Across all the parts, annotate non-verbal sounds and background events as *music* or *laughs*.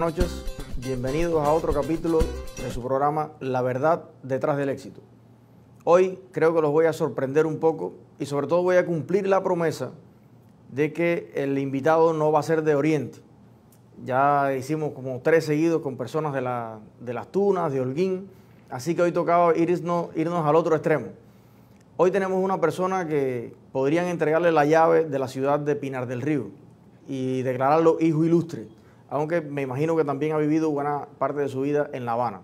Noches. Bienvenidos a otro capítulo de su programa La verdad detrás del éxito. Hoy creo que los voy a sorprender un poco y sobre todo voy a cumplir la promesa de que el invitado no va a ser de Oriente. Ya hicimos como tres seguidos con personas de, las Tunas, de Holguín, así que hoy tocaba irnos, irnos al otro extremo. Hoy tenemos una persona que podrían entregarle la llave de la ciudad de Pinar del Río y declararlo hijo ilustre, aunque me imagino que también ha vivido buena parte de su vida en La Habana.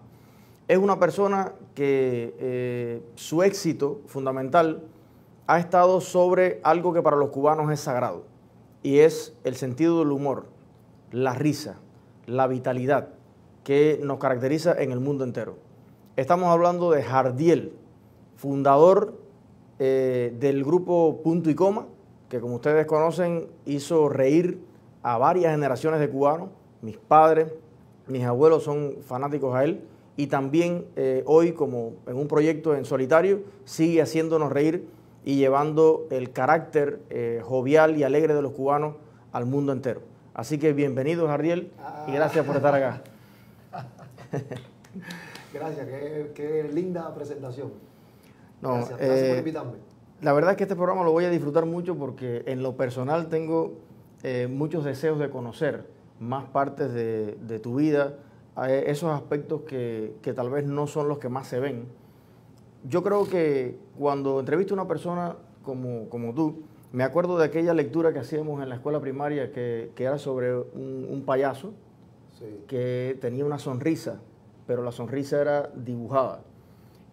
Es una persona que eh, su éxito fundamental ha estado sobre algo que para los cubanos es sagrado, y es el sentido del humor, la risa, la vitalidad que nos caracteriza en el mundo entero. Estamos hablando de Jardiel, fundador eh, del grupo Punto y Coma, que como ustedes conocen hizo reír a varias generaciones de cubanos. Mis padres, mis abuelos son fanáticos a él y también eh, hoy como en un proyecto en solitario sigue haciéndonos reír y llevando el carácter eh, jovial y alegre de los cubanos al mundo entero. Así que bienvenidos, Ariel, y gracias por estar acá. *laughs* gracias, qué, linda presentación. gracias, por eh, invitarme. La verdad es que este programa lo voy a disfrutar mucho porque en lo personal tengo muchos deseos de conocer más partes de, tu vida, esos aspectos que, que tal vez no son los que más se ven yo creo que cuando entrevisto a una persona como, como tú, me acuerdo de aquella lectura que hacíamos en la escuela primaria que, era sobre un, payaso que tenía una sonrisa, pero la sonrisa era dibujada.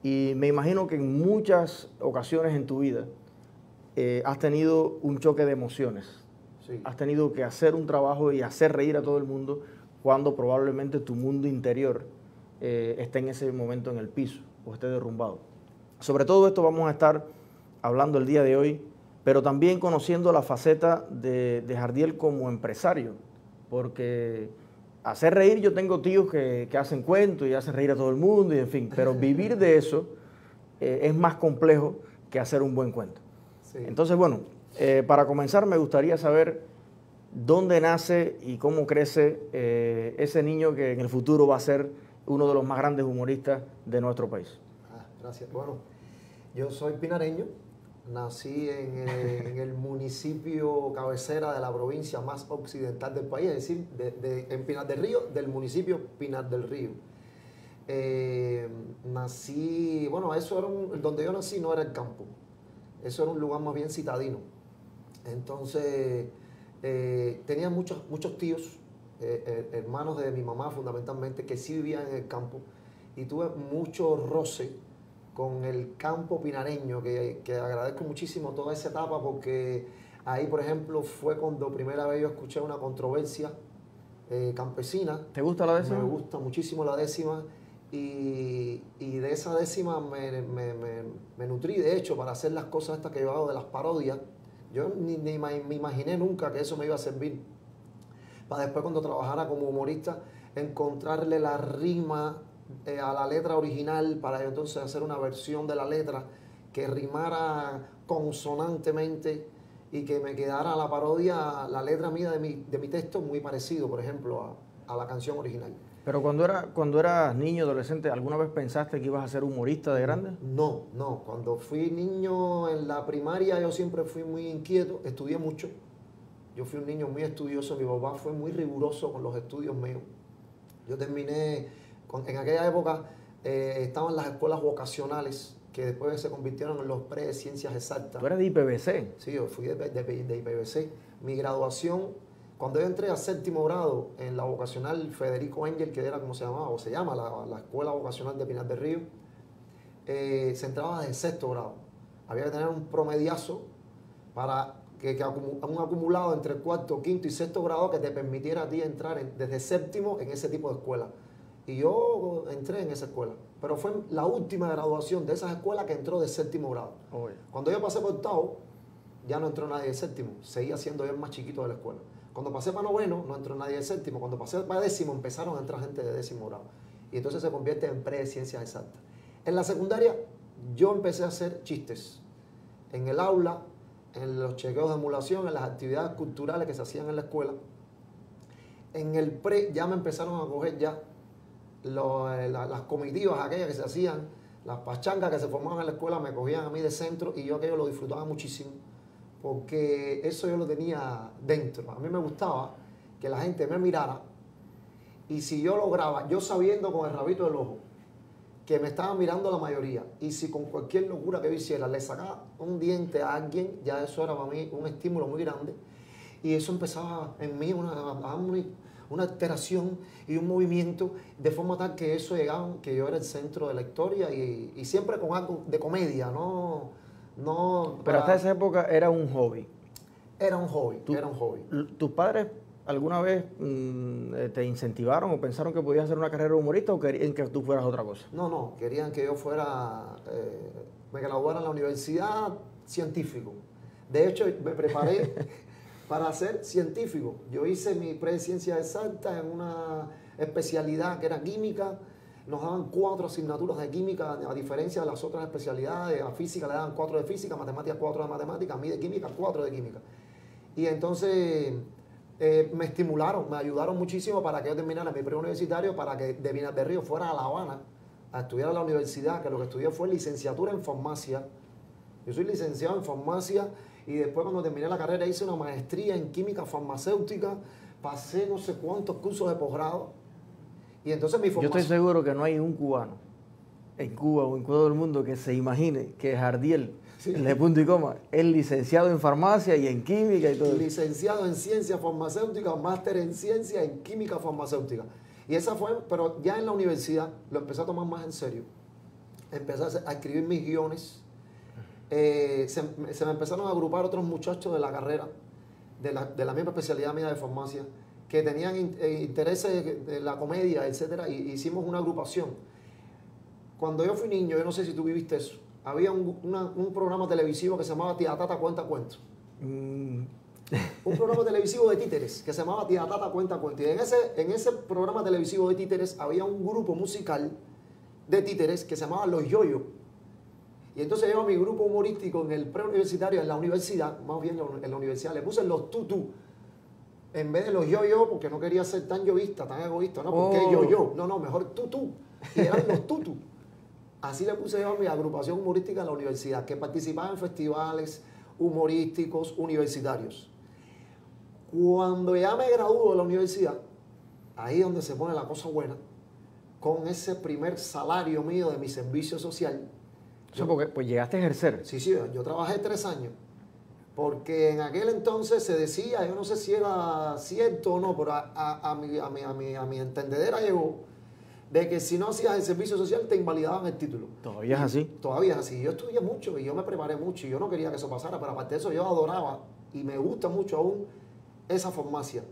Y me imagino que en muchas ocasiones en tu vida eh, has tenido un choque de emociones. Has tenido que hacer un trabajo y hacer reír a todo el mundo cuando probablemente tu mundo interior eh, esté en ese momento en el piso o esté derrumbado. Sobre todo esto vamos a estar hablando el día de hoy, pero también conociendo la faceta de, Jardiel como empresario, porque hacer reír, yo tengo tíos que, hacen cuentos y hacen reír a todo el mundo, y en fin, pero *laughs* vivir de eso eh, es más complejo que hacer un buen cuento. Entonces, bueno, eh, para comenzar me gustaría saber dónde nace y cómo crece eh, ese niño que en el futuro va a ser uno de los más grandes humoristas de nuestro país. Ah, gracias. Bueno, yo soy pinareño, nací en, *laughs* el municipio cabecera de la provincia más occidental del país, es decir, en Pinar del Río, del municipio Pinar del Río. Eh, nací, bueno, eso era un, donde yo nací no era el campo, eso era un lugar más bien citadino. Entonces, eh, tenía muchos, muchos tíos, eh, hermanos de mi mamá fundamentalmente, que sí vivían en el campo y tuve mucho roce con el campo pinareño, que, agradezco muchísimo toda esa etapa porque ahí, por ejemplo, fue cuando primera vez yo escuché una controversia eh, campesina. ¿Te gusta la décima? Me gusta muchísimo la décima y, de esa décima me, nutrí, de hecho, para hacer las cosas estas que he llevado de las parodias. Yo ni, me imaginé nunca que eso me iba a servir para después cuando trabajara como humorista encontrarle la rima eh, a la letra original para entonces hacer una versión de la letra que rimara consonantemente y que me quedara la parodia, la letra mía de mi, de mi texto muy parecido, por ejemplo, a, la canción original. Pero cuando, era, cuando eras niño, adolescente, ¿alguna vez pensaste que ibas a ser humorista de grande? No, no. Cuando fui niño en la primaria yo siempre fui muy inquieto, estudié mucho. Yo fui un niño muy estudioso, mi papá fue muy riguroso con los estudios míos. Yo terminé en aquella época eh, estaban las escuelas vocacionales que después se convirtieron en los pre de ciencias exactas. ¿Tú eres de IPBC? Sí, yo fui de, de, IPBC. Mi graduación, cuando yo entré a séptimo grado en la vocacional Federico Engel, que era como se llamaba, o se llama la, Escuela Vocacional de Pinar del Río, eh, se entraba desde sexto grado. Había que tener un promediazo para que, un acumulado entre cuarto, quinto y sexto grado que te permitiera a ti entrar desde séptimo en ese tipo de escuela. Y yo entré en esa escuela. Pero fue la última graduación de esa escuela que entró de séptimo grado. Cuando yo pasé por octavo, ya no entró nadie de séptimo. Seguía siendo yo el más chiquito de la escuela. Cuando pasé para noveno, no entró nadie de séptimo. Cuando pasé para décimo, empezaron a entrar gente de décimo grado. Y entonces se convierte en pre-ciencias exactas. En la secundaria, yo empecé a hacer chistes. En el aula, en los chequeos de emulación, en las actividades culturales que se hacían en la escuela en el pre ya me empezaron a coger ya eh, la- las comitivas aquellas que se hacían, las pachangas que se formaban en la escuela, me cogían a mí de centro y yo aquello lo disfrutaba muchísimo, porque eso yo lo tenía dentro. A mí me gustaba que la gente me mirara y si yo lograba, yo sabiendo con el rabito del ojo, que me estaban mirando la mayoría, y si con cualquier locura que yo hiciera le sacaba un diente a alguien, ya eso era para mí un estímulo muy grande, y eso empezaba en mí una, a darme una alteración y un movimiento de forma tal que eso llegaba, que yo era el centro de la historia y, y siempre con algo de comedia, no... no Pero para- hasta esa época era un hobby. Era un hobby, Tú- era un hobby. ¿Tus padres alguna vez mm, eh, te incentivaron o pensaron que podías hacer una carrera humorista o querían que tú fueras otra cosa? No, no, querían que yo fuera, eh, me graduara en la universidad científico. De hecho, me preparé *laughs* para ser científico. Yo hice mi pre-ciencia exacta en una especialidad que era química. Nos daban cuatro asignaturas de química, a diferencia de las otras especialidades. A física le daban cuatro de física, matemáticas cuatro de matemáticas, a mí de química cuatro de química. Y entonces eh, me estimularon, me ayudaron muchísimo para que yo terminara mi preuniversitario, para que de Minas Río fuera a La Habana a estudiar a la universidad, que lo que estudié fue licenciatura en farmacia. Yo soy licenciado en farmacia y después cuando terminé la carrera hice una maestría en química farmacéutica, pasé no sé cuántos cursos de posgrado. Y entonces mi Yo estoy seguro que no hay un cubano en Cuba o en todo el mundo que se imagine que Jardiel, Sí. el de punto y coma, es licenciado en farmacia y en química y todo licenciado en ciencia farmacéutica, máster en ciencia en química farmacéutica. Y esa fue, pero ya en la universidad lo empecé a tomar más en serio. Empecé a escribir mis guiones. Eh, se, se me empezaron a agrupar otros muchachos de la carrera, de la, de la misma especialidad mía de farmacia, que tenían eh, intereses de la comedia, etcétera, y hicimos una agrupación. Cuando yo fui niño, yo no sé si tú viviste eso, había un, una- un programa televisivo que se llamaba Tía Tata Cuenta Cuentos Mm, un programa *laughs* televisivo de títeres que se llamaba Tía Tata Cuenta Cuenta. Y en ese, en ese programa televisivo de títeres había un grupo musical de títeres que se llamaba Los Yoyo. Y entonces yo a mi grupo humorístico en el preuniversitario, en la universidad, más bien en la universidad, le puse los tutu. En vez de los yo-yo, porque no quería ser tan yoísta, tan egoísta, no, porque Oh. yo-yo, no, no, mejor tutu. Y eran los tutu. Así le puse yo a mi agrupación humorística en la universidad, que participaba en festivales humorísticos universitarios. Cuando ya me graduó de la universidad, ahí es donde se pone la cosa buena, con ese primer salario mío de mi servicio social. porque pues llegaste a ejercer. Sí, sí, yo trabajé tres años. Porque en aquel entonces se decía, yo no sé si era cierto o no, pero a, a- a mi, a, mi, a, mi, a mi entendedera llegó de que si no hacías el servicio social te invalidaban el título. Todavía es así. Todavía es así. Yo estudié mucho y yo me preparé mucho y yo no quería que eso pasara, pero aparte de eso yo adoraba y me gusta mucho aún esa farmacia.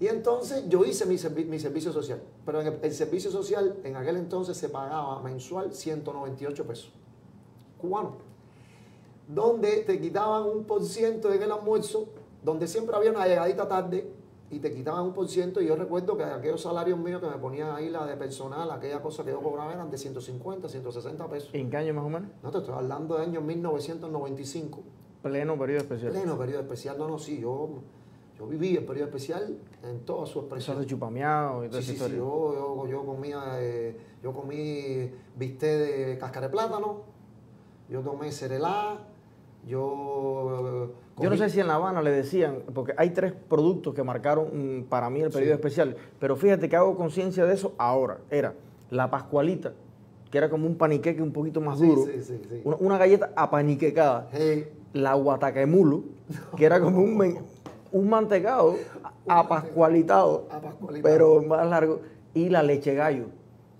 Y entonces yo hice mi, servi- mi servicio social, pero en el, el servicio social en aquel entonces se pagaba mensual 198 pesos cubanos, donde te quitaban un por ciento en el almuerzo, donde siempre había una llegadita tarde y te quitaban un por ciento. Y yo recuerdo que aquellos salarios míos que me ponían ahí, la de personal, aquella cosa que yo cobraba eran de 150, 160 pesos. ¿En qué año más o menos? No te estoy hablando de año 1995, Pleno periodo especial. pleno periodo especial. No, no, sí, yo, yo viví el periodo especial en toda su Eso expresión. de chupameado y toda Sí, sí, sí, yo, yo, yo comía, eh, yo comí bistec de cáscara de plátano, yo tomé cerelá, yo... Yo no sé si en La Habana le decían, porque hay tres productos que marcaron mm, para mí el periodo Sí. especial, pero fíjate que hago conciencia de eso ahora. Era la pascualita, que era como un paniqueque un poquito más duro, sí, sí, sí. Una, una galleta apaniquecada, Hey, la guataquemulo, que era como un, men- *laughs* un mantecado apascualitado, apascualitado. pero más largo, y la leche gallo.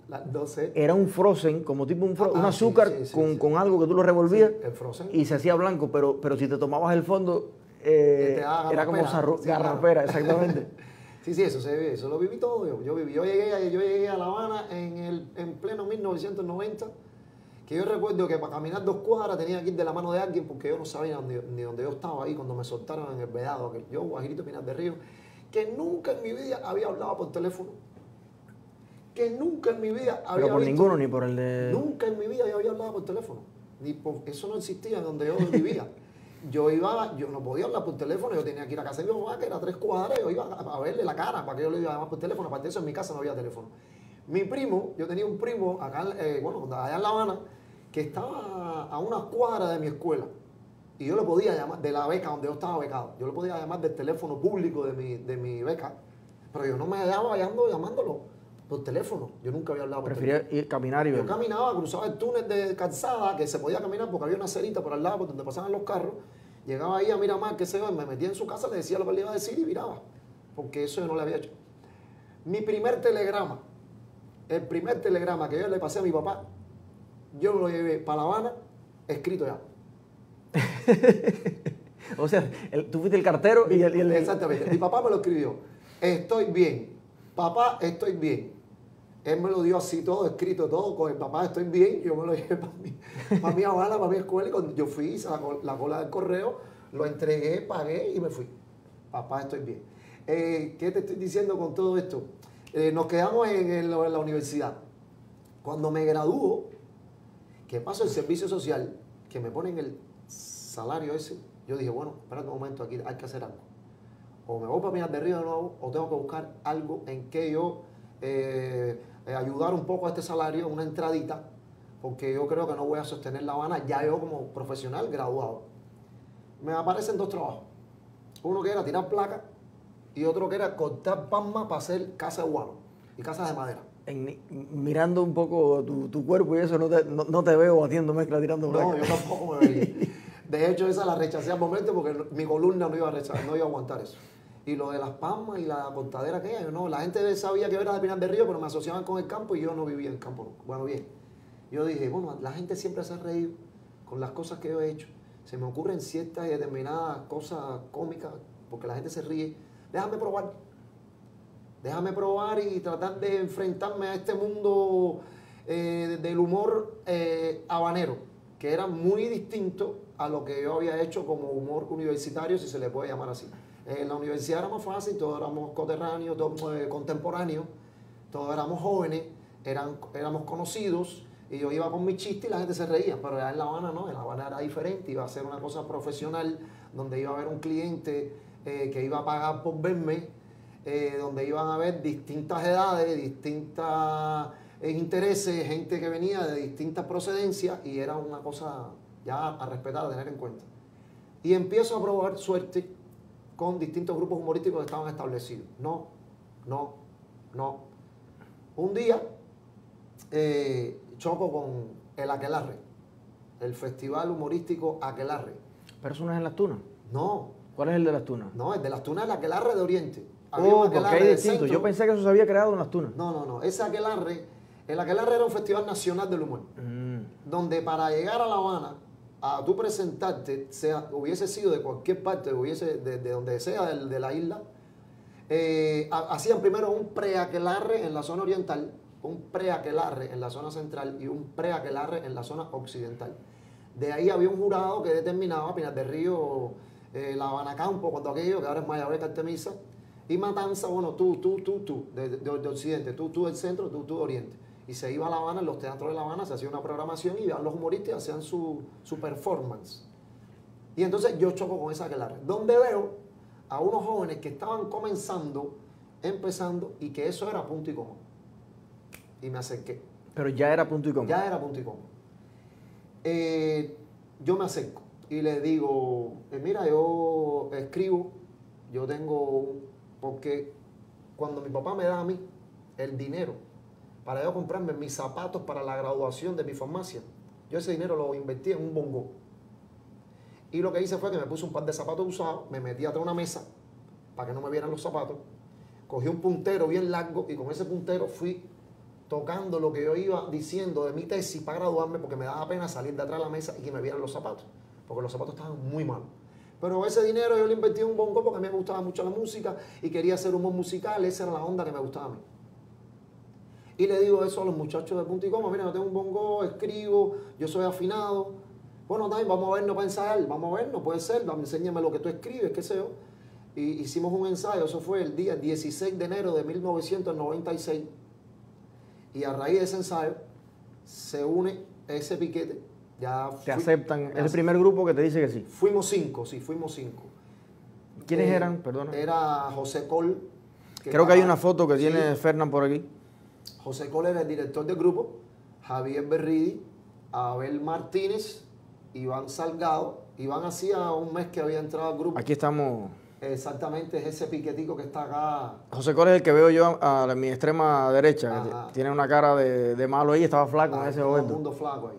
Las 12, Era un frozen, como tipo un, fro- Ah, un azúcar sí, sí, con, sí. con algo que tú lo revolvías el frozen. y se hacía blanco, pero, pero si te tomabas el fondo, eh, Te daba era como garrapera, claro. exactamente. *laughs* Sí, sí, eso se ve, eso lo viví todo yo. Yo viví, yo llegué, a- yo llegué a La Habana en, el, en pleno 1990, que yo recuerdo que para caminar dos cuadras tenía que ir de la mano de alguien porque yo no sabía ni, ni dónde yo estaba ahí cuando me soltaron en el vedado, que yo, Guajirito Pinar de Río, que nunca en mi vida había hablado por teléfono, que nunca en mi vida había pero por visto- ninguno, ni por el de... Nunca en mi vida yo había hablado por teléfono. Ni por, eso no existía en donde yo vivía. *laughs* yo iba, yo no podía hablar por teléfono, yo tenía que ir a casa de mi mamá, que era tres cuadras, yo iba a, verle la cara, para que yo le iba a llamar por teléfono, aparte de eso en mi casa no había teléfono. Mi primo, yo tenía un primo acá, eh, bueno, allá en La Habana, que estaba a una cuadra de mi escuela. Y yo le podía llamar, de la beca donde yo estaba becado, yo le podía llamar del teléfono público de mi, de mi beca, pero yo no me hallaba hallando llamándolo por teléfono. Yo nunca había hablado por Prefería ir caminar y ver. Yo caminaba, cruzaba el túnel de calzada, que se podía caminar porque había una cerita por al lado por donde pasaban los carros. Llegaba ahí a Miramar, que se me metía en su casa, le decía lo que le iba a decir y miraba. Porque eso yo no le había hecho. Mi primer telegrama, el primer telegrama que yo le pasé a mi papá, yo lo llevé para La Habana, escrito ya. *laughs* o sea, tú fuiste el cartero y el, Exactamente. Mi papá me lo escribió. Estoy bien. Papá, estoy bien. Él me lo dio así todo, escrito todo, con el papá estoy bien, yo me lo *laughs* llevé para mi, para mi abuela, para mi escuela, y cuando yo fui, hice la, cola del correo, lo entregué, pagué y me fui. Papá, estoy bien. Eh, ¿Qué te estoy diciendo con todo esto? Eh, nos quedamos en, la universidad. Cuando me graduó, que paso el servicio social, que me ponen el salario ese, yo dije, bueno, espérate un momento, aquí hay que hacer algo. O me voy para Minas de Río de nuevo, o tengo que buscar algo en que yo eh, eh, ayudar un poco a este salario, una entradita, porque yo creo que no voy a sostener La Habana ya yo como profesional graduado. Me aparecen dos trabajos. Uno que era tirar placas y otro que era cortar palma para hacer casa de guano y casas de madera. mirando un poco tu, cuerpo y eso, no te, no, te veo haciendo mezcla tirando placas. No, yo tampoco me veía. *laughs* De hecho, esa la rechacé al momento porque mi columna no iba a rechazar, no iba a aguantar eso. Y lo de las palmas y la contadera que hay, no, la gente sabía que era de Pinar del Río, pero me asociaban con el campo y yo no vivía en campo. Bueno, bien. Yo dije, bueno, la gente siempre se ha reído con las cosas que yo he hecho. Se me ocurren ciertas y determinadas cosas cómicas, porque la gente se ríe. Déjame probar. Déjame probar y tratar de enfrentarme a este mundo eh, del humor eh, habanero, que era muy distinto a lo que yo había hecho como humor universitario, si se le puede llamar así. En la universidad era más fácil, todos éramos coterráneos, todos eh, contemporáneos, todos éramos jóvenes, eran, éramos conocidos, y yo iba con mi chiste y la gente se reía, pero en La Habana no, en La Habana era diferente, iba a ser una cosa profesional, donde iba a haber un cliente eh, que iba a pagar por verme, eh, donde iban a haber distintas edades, distintos intereses, gente que venía de distintas procedencias, y era una cosa ya a respetar, a tener en cuenta. Y empiezo a probar suerte con distintos grupos humorísticos que estaban establecidos. No, no, no. Un día eh, choco con el Aquelarre, el Festival Humorístico Aquelarre. ¿Pero eso no es en Las Tunas? No. ¿Cuál es el de Las Tunas? No, el de Las Tunas es el Aquelarre de Oriente. oh, porque hay distinto. Yo pensé que eso se había creado en Las Tunas. No, no, no. Ese Aquelarre, el Aquelarre era un festival nacional del humor. Mm. Donde para llegar a La Habana a tú presentarte, sea, hubiese sido de cualquier parte, hubiese de, donde sea de, la isla, eh, hacían primero un preaquelarre en la zona oriental, un preaquelarre en la zona central y un preaquelarre en la zona occidental. De ahí había un jurado que determinaba Pinar del Río, eh, La Habana Campo, cuando aquello, que ahora es Mayagüez, Artemisa, y Matanza, bueno, tú, tú, tú, tú, de, de, Occidente, tú, tú del centro, tú, tú de Oriente y se iba a La Habana, en los teatros de La Habana se hacía una programación y los humoristas hacían su, performance. Y entonces yo choco con esa aquelarre, donde veo a unos jóvenes que estaban comenzando, empezando, y que eso era punto y coma. Y me acerqué. Pero ya era punto y coma. Ya era punto y coma. Eh, yo me acerco y le digo, eh, mira, yo escribo, yo tengo, porque cuando mi papá me da a mí el dinero para yo comprarme mis zapatos para la graduación de mi farmacia. Yo ese dinero lo invertí en un bongo. Y lo que hice fue que me puse un par de zapatos usados, me metí atrás de una mesa para que no me vieran los zapatos, cogí un puntero bien largo y con ese puntero fui tocando lo que yo iba diciendo de mi tesis para graduarme porque me daba pena salir de atrás de la mesa y que me vieran los zapatos, porque los zapatos estaban muy malos. Pero ese dinero yo lo invertí en un bongo porque a mí me gustaba mucho la música y quería hacer humor musical, esa era la onda que me gustaba a mí. Y le digo eso a los muchachos de punto y coma, mira, yo tengo un bongo, escribo, yo soy afinado. Bueno, también vamos a vernos para ensayar, vamos a vernos, puede ser, enséñame lo que tú escribes, qué sé yo. Y hicimos un ensayo, eso fue el día 16 de enero de 1996. Y a raíz de ese ensayo se une ese piquete Ya te fui- aceptan. Es el primer grupo que te dice que sí. Fuimos cinco, sí, fuimos cinco. ¿Quiénes Eh, eran? Perdona. Era José Col. Creo que hay una foto que sí, tiene Fernán por aquí. José Col era el director del grupo, Javier Berridi, Abel Martínez, Iván Salgado. Iván hacía un mes que había entrado al grupo. Aquí estamos. Exactamente, es ese piquetico que está acá. José Cole es el que veo yo a, a mi extrema derecha. Ajá. tiene una cara de, de malo ahí, estaba flaco en Ay, ese momento. mundo flaco ahí.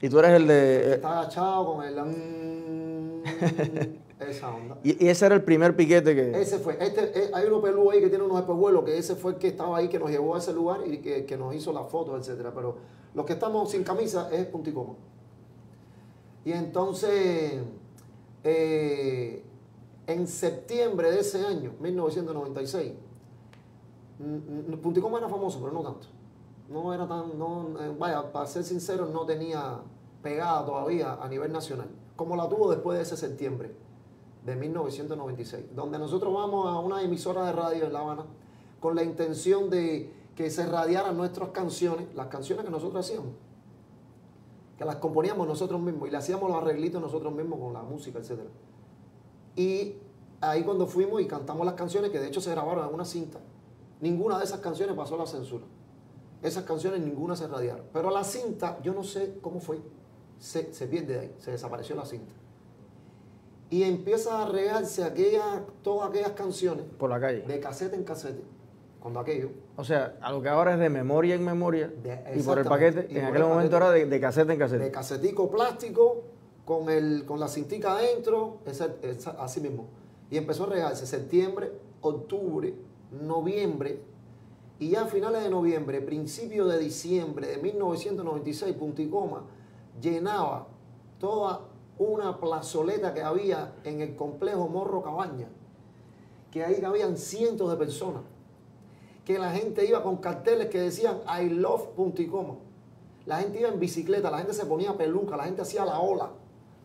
Y tú eres el de. eh, Está agachado con el... *laughs* esa onda. y, y ese era el primer piquete que. Ese fue. Este, eh, hay uno peludo ahí que tiene unos espejuelos, que ese fue el que estaba ahí, que nos llevó a ese lugar y que, que nos hizo las fotos, etcétera. Pero los que estamos sin camisa es punticoma. Y entonces, eh, en septiembre de ese año, 1996, mm, mm, Punticoma era famoso, pero no tanto. No era tan, no, eh, vaya, para ser sincero, no tenía pegada todavía a nivel nacional, como la tuvo después de ese septiembre de 1996, donde nosotros vamos a una emisora de radio en La Habana con la intención de que se radiaran nuestras canciones, las canciones que nosotros hacíamos, que las componíamos nosotros mismos y le hacíamos los arreglitos nosotros mismos con la música, etc. Y ahí cuando fuimos y cantamos las canciones, que de hecho se grabaron en una cinta, ninguna de esas canciones pasó la censura. Esas canciones ninguna se radiaron. Pero la cinta, yo no sé cómo fue, se, se pierde de ahí, se desapareció la cinta. Y empieza a regarse aquella, todas aquellas canciones por la calle. de casete en casete, cuando aquello, O sea, a lo que ahora es de memoria en memoria. De- y por el paquete, Y en aquel el momento paquete. era de, de casete en de casete. casetico plástico, con, el, con la cintica adentro, esa- esa- así mismo. Y empezó a regarse septiembre, octubre, noviembre, y ya a finales de noviembre, principio de diciembre de 1996, Punticoma llenaba toda una plazoleta que había en el complejo Morro Cabaña, que ahí cabían cientos de personas, que la gente iba con carteles que decían I love Punticoma. La gente iba en bicicleta, la gente se ponía peluca, la gente hacía la ola.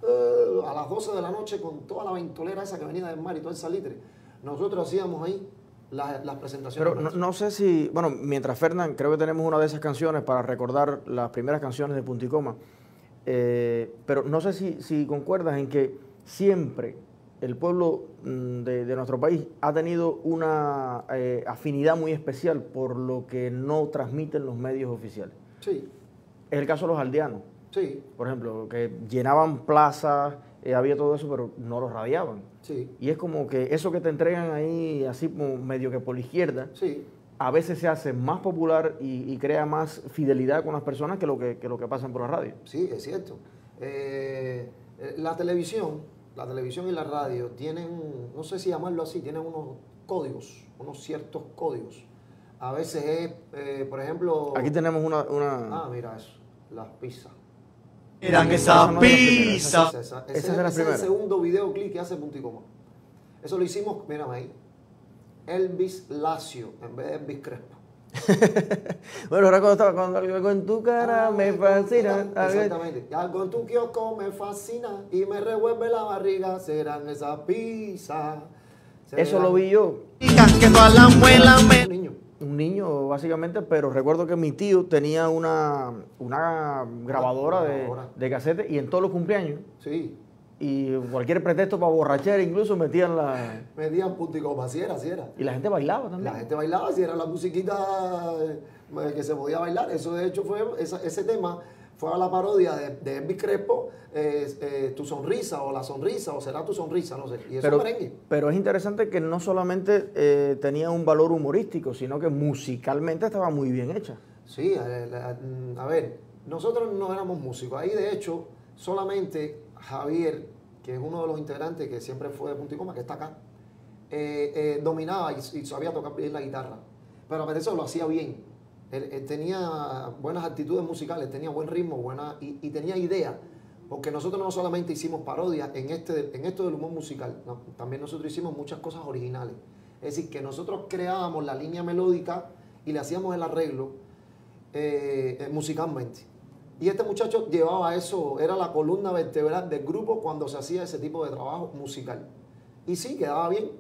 eh, a las 12 de la noche con toda la ventolera esa que venía del mar y todo el salitre. Nosotros hacíamos ahí las, las presentaciones. Pero no, no sé si, bueno, mientras Fernán, creo que tenemos una de esas canciones para recordar las primeras canciones de Punticoma, eh, pero no sé si, si concuerdas en que siempre el pueblo mm, de, de nuestro país ha tenido una eh, afinidad muy especial por lo que no transmiten los medios oficiales. Sí, Es el caso de los aldeanos, sí, por ejemplo, que llenaban plazas, eh, había todo eso, pero no los radiaban. sí, Y es como que eso que te entregan ahí, así medio que por la izquierda, sí. A veces se hace más popular y, y crea más fidelidad con las personas que lo que, que lo que pasan por la radio. Sí, es cierto. Eh, eh, la televisión, la televisión y la radio tienen, no sé si llamarlo así, tienen unos códigos, unos ciertos códigos. A veces es, eh, por ejemplo... Aquí tenemos una... una- Ah, mira eso, las pizzas. Eran Esa esas no pizzas. Esa, esa- Esa ese, es de el segundo videoclip que hace Punticoma. Eso lo hicimos, mírame ahí, Elvis Lacio, en vez de Elvis Crespo. *laughs* Bueno, ahora cuando estaba cuando algo en tu cara me fascina. Exactamente. Algo en tu kiosco me fascina y me revuelve la barriga. Serán esas pizzas. Eso lo vi yo, Un niño. un niño básicamente, pero recuerdo que mi tío tenía una, una grabadora de, Grabadora. de cassette y en todos los cumpleaños, Sí. Y cualquier pretexto para borrachera incluso metían la... Metían punticoma, así era, así era. Y la gente bailaba también. La gente bailaba, si era la musiquita eh, que se podía bailar. Eso de hecho fue, esa- ese tema fue a la parodia de, de Elvis Crespo, eh, eh, Tu Sonrisa o La Sonrisa o Será Tu Sonrisa, no sé. Y eso Pero, es merengue. pero es interesante que no solamente eh, tenía un valor humorístico, sino que musicalmente estaba muy bien hecha. Sí, mm, a ver, nosotros no éramos músicos. Ahí, de hecho, solamente Javier, que es uno de los integrantes que siempre fue de Punticoma, que está acá, eh, eh, dominaba y, y sabía tocar bien la guitarra. Pero a eso lo hacía bien. Él, tenía buenas actitudes musicales, tenía buen ritmo buena, y, y tenía idea. Porque nosotros no solamente hicimos parodias en, este, en esto del humor musical, también nosotros hicimos muchas cosas originales. Es decir, que nosotros creábamos la línea melódica y le hacíamos el arreglo eh, musicalmente. Y este muchacho llevaba eso, era la columna vertebral del grupo cuando se hacía ese tipo de trabajo musical. Y sí, quedaba bien.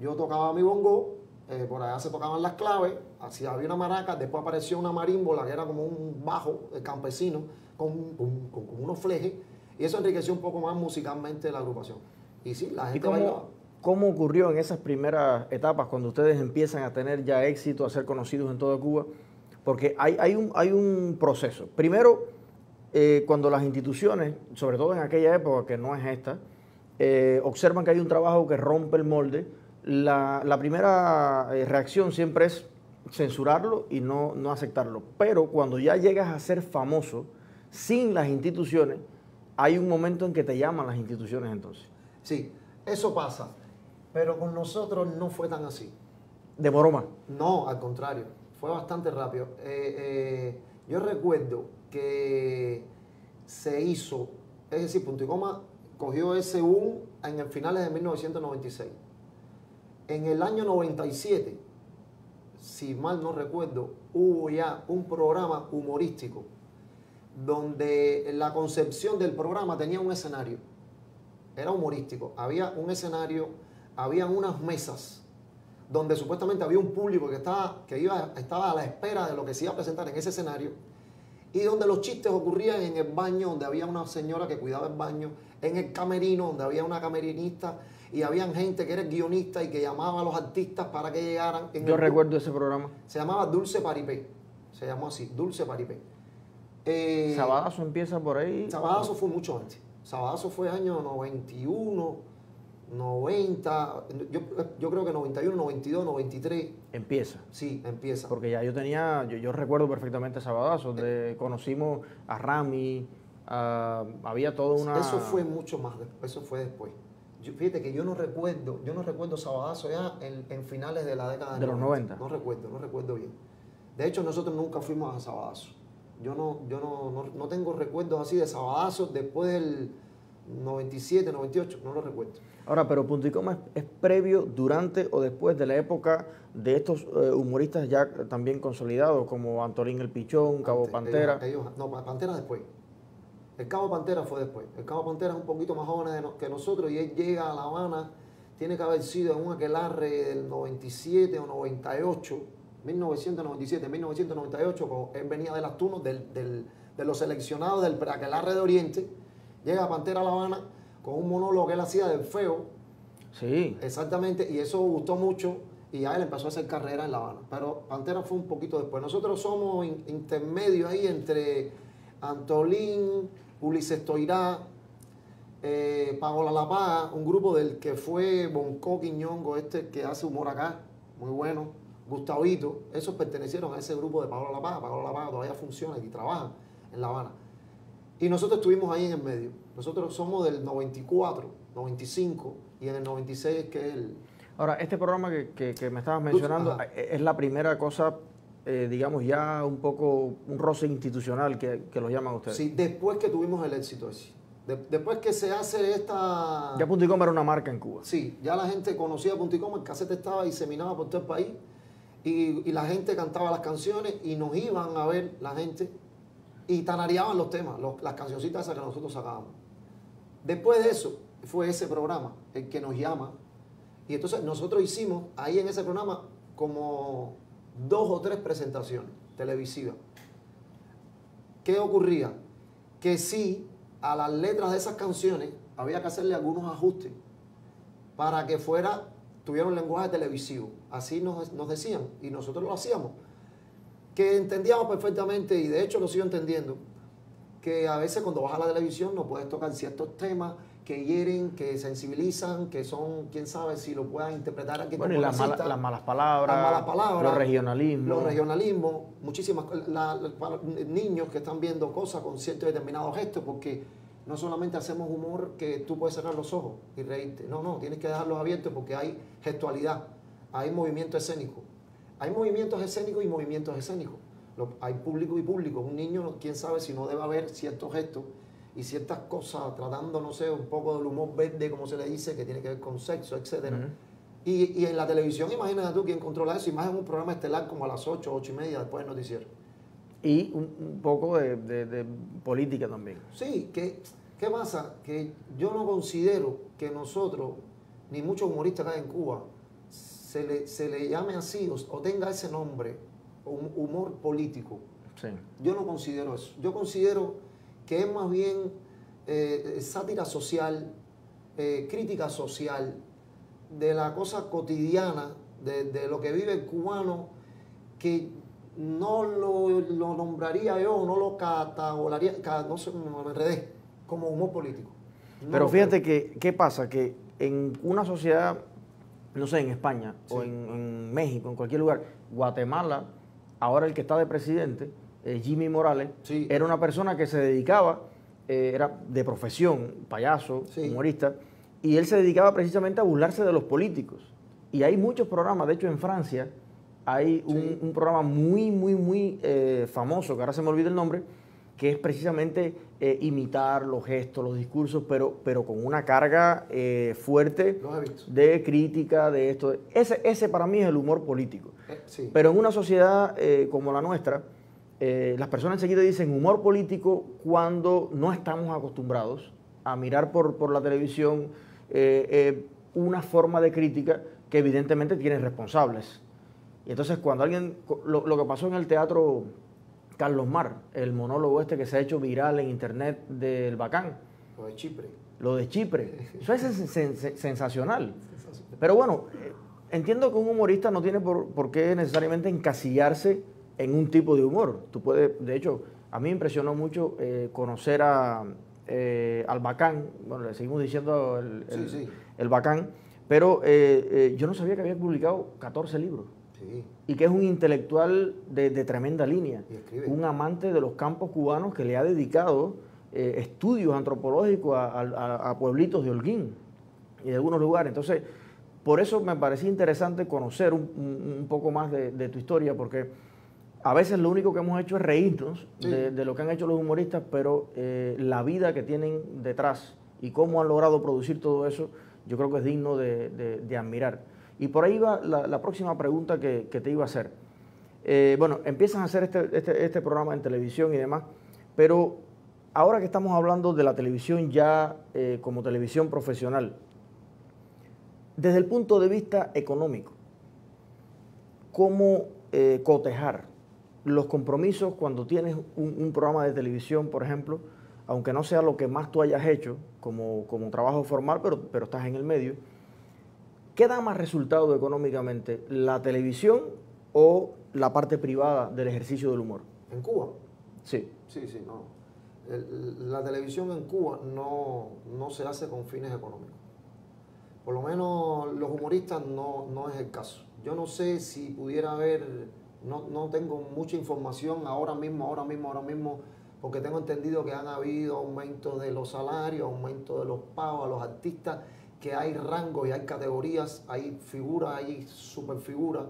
Yo tocaba mi bongo, eh, por allá se tocaban las claves, así había una maraca, después apareció una marímbola que era como un bajo eh, campesino, con, con- con- con unos flejes, y eso enriqueció un poco más musicalmente la agrupación. Y sí, la ¿Y gente bailaba. cómo, cómo ocurrió en esas primeras etapas cuando ustedes empiezan a tener ya éxito, a ser conocidos en toda Cuba? Porque hay, hay, un, hay un proceso. Primero, eh, cuando las instituciones, sobre todo en aquella época que no es esta, eh, observan que hay un trabajo que rompe el molde, la, la primera eh, reacción siempre es censurarlo y no, no aceptarlo. Pero cuando ya llegas a ser famoso sin las instituciones, hay un momento en que te llaman las instituciones entonces. Sí, eso pasa. Pero con nosotros no fue tan así. Demoró más. No, al contrario, fue bastante rápido. Eh, eh, yo recuerdo que se hizo, es decir, Punto y Coma cogió ese boom en el finales de 1996. En el año 97, si mal no recuerdo, hubo ya un programa humorístico donde la concepción del programa tenía un escenario. Era humorístico. Había un escenario, había unas mesas donde supuestamente había un público que estaba, que iba, estaba a la espera de lo que se iba a presentar en ese escenario y donde los chistes ocurrían en el baño, donde había una señora que cuidaba el baño, en el camerino, donde había una camerinista y habían gente que era el guionista y que llamaba a los artistas para que llegaran. En Yo el- recuerdo ese programa. Se llamaba Dulce Paripé, se llamó así, Dulce Paripé. Eh, Sabadazo empieza por ahí. Sabadazo fue mucho antes. Sabadazo fue año 91, 90, yo, yo creo que 91, 92, 93, Empieza. sí, empieza. Porque ya yo tenía, yo, yo recuerdo perfectamente Sabadazo, donde conocimos a Rami, a- había toda una... Eso fue mucho más, después, eso fue después. Yo- fíjate que yo no recuerdo, yo no recuerdo Sabadazo ya en, en finales de la década De los 90. No recuerdo, no recuerdo bien. De hecho, nosotros nunca fuimos a Sabadazo. Yo no, yo no, no, no tengo recuerdos así de Sabadazo después del 97, 98, no lo recuerdo. Ahora, pero Punto y Coma es, es previo, durante o después de la época de estos eh, humoristas ya también consolidados, como Antolín el Pichón, Cabo Pantera. ellos- ellos- no, Pa- Pantera después. El Cabo Pantera fue después. El Cabo Pantera es un poquito más joven de no- que nosotros y él llega a La Habana, tiene que haber sido en un aquelarre del 97 o 98, 1997, 1998, cuando él venía de las turnos del, del- de los seleccionados del aquelarre de Oriente, llega a Pantera a La Habana con un monólogo que él hacía del feo, Sí, Exactamente, y eso gustó mucho y ya él empezó a hacer carrera en La Habana. Pero Pantera fue un poquito después. Nosotros somos in- intermedios ahí entre Antolín, Ulises Toirá, eh, Paola La Paga, un grupo del que fue Bonco Quiñongo, este que hace humor acá, muy bueno, Gustavito, esos pertenecieron a ese grupo de Paola La Paga. Paola La Paga todavía funciona y trabaja en La Habana. Y nosotros estuvimos ahí en el medio. Nosotros somos del 94, 95 y en el 96 es que es el... Ahora, este programa que, que- que me estabas mencionando ajá. eh, es la primera cosa, eh, digamos, ya un poco un roce institucional que, que lo llaman ustedes. Sí, después que tuvimos el éxito ese. De- después que se hace esta... Ya Coma era una marca en Cuba. Sí, ya la gente conocía Punticom, el casete estaba diseminado por todo el país y, y la gente cantaba las canciones y nos iban a ver la gente y tarareaban los temas, las cancioncitas que nosotros sacábamos. Después de eso fue ese programa el que nos llama y entonces nosotros hicimos ahí en ese programa como dos o tres presentaciones televisivas. ¿Qué ocurría? Que sí, a las letras de esas canciones había que hacerle algunos ajustes para que fuera, tuviera un lenguaje televisivo. Así nos decían y nosotros lo hacíamos. Que entendíamos perfectamente y de hecho lo sigo entendiendo, que a veces cuando vas a la televisión no puedes tocar ciertos temas que hieren, que sensibilizan, que son, quién sabe si lo puedan interpretar alguien Bueno, y las, mala- racista. las malas palabras, Las malas palabras, los regionalismos. Los regionalismos, muchísimas la- la- para niños que están viendo cosas con ciertos determinados gestos, porque no solamente hacemos humor que tú puedes cerrar los ojos y reírte. No, no, tienes que dejarlos abiertos porque hay gestualidad, hay movimiento escénico. Hay movimientos escénicos y movimientos escénicos. Lo- hay público y público. Un niño, quién sabe si no debe haber ciertos gestos y ciertas cosas, tratando, no sé, un poco del humor verde, como se le dice, que tiene que ver con sexo. Ujú. Y, y en la televisión, imagínate tú quién controla eso, y más en un programa estelar como a las 8, 8 y media después del noticiero. Y un, un poco de, de- de política también. Sí, que, ¿qué pasa? Que yo no considero que nosotros, ni muchos humoristas acá en Cuba, se le, se le llame así o, o tenga ese nombre, hum- humor político. Sí. Yo no considero eso. Yo considero que es más bien eh, sátira social, eh, crítica social, de la cosa cotidiana, de, de lo que vive el cubano, que no lo, lo nombraría yo, no lo categorizaría, ca- no sé, me enredé, como humor político. No Pero fíjate que, ¿qué pasa? Que en una sociedad, no sé, en España o en, en México, en cualquier lugar, Guatemala, ahora el que está de presidente, eh, Jimmy Morales, Sí. era una persona que se dedicaba, eh, era de profesión, payaso, Sí. humorista, y él se dedicaba precisamente a burlarse de los políticos. Y hay muchos programas, de hecho en Francia hay un programa muy, muy, muy eh, famoso, que ahora se me olvida el nombre, que es precisamente eh, imitar los gestos, los discursos, pero, pero con una carga eh, fuerte de crítica, de esto. Ese, ese para mí es el humor político. Eh, sí. Pero en una sociedad como la nuestra, las personas enseguida dicen humor político cuando no estamos acostumbrados a mirar por, por la televisión una forma de crítica que evidentemente tiene responsables. Y entonces cuando alguien, lo, lo que pasó en el teatro Carlos Mar, el monólogo este que se ha hecho viral en internet del Bacán, Lo de Chipre. lo de Chipre, eso es sen- sen- sen- sensacional. Pero bueno, entiendo que un humorista no tiene por, por qué necesariamente encasillarse en un tipo de humor. Tú puedes, de hecho, a mí me impresionó mucho eh, conocer a, eh, al Bacán, bueno, le seguimos diciendo el, el- Sí, sí. el Bacán, pero eh, eh, yo no sabía que había publicado 14 libros Sí. y que es un intelectual de, de tremenda línea, un amante de los campos cubanos que le ha dedicado eh, estudios antropológicos a, a- a pueblitos de Holguín y de algunos lugares. Entonces, por eso me parecía interesante conocer un, un- un poco más de, de tu historia, porque a veces lo único que hemos hecho es reírnos Sí. de, de lo que han hecho los humoristas, pero eh, la vida que tienen detrás y cómo han logrado producir todo eso, yo creo que es digno de admirar. Y por ahí va la, próxima pregunta que, que te iba a hacer. Eh, bueno, empiezas a hacer este, este- este programa en televisión y demás, pero ahora que estamos hablando de la televisión ya eh, como televisión profesional, desde el punto de vista económico, ¿cómo eh, cotejar los compromisos cuando tienes un, un programa de televisión, por ejemplo, aunque no sea lo que más tú hayas hecho como, como trabajo formal, pero, pero estás en el medio? ¿Qué da más resultado económicamente, la televisión o la parte privada del ejercicio del humor? En Cuba. Sí. Sí, sí, no. El- la televisión en Cuba no, no se hace con fines económicos. Por lo menos los humoristas no, no es el caso. Yo no sé si pudiera haber, no, no tengo mucha información ahora mismo, ahora mismo, ahora mismo, porque tengo entendido que han habido aumentos de los salarios, aumento de los pagos a los artistas, que hay rangos y hay categorías, hay figuras, hay superfiguras,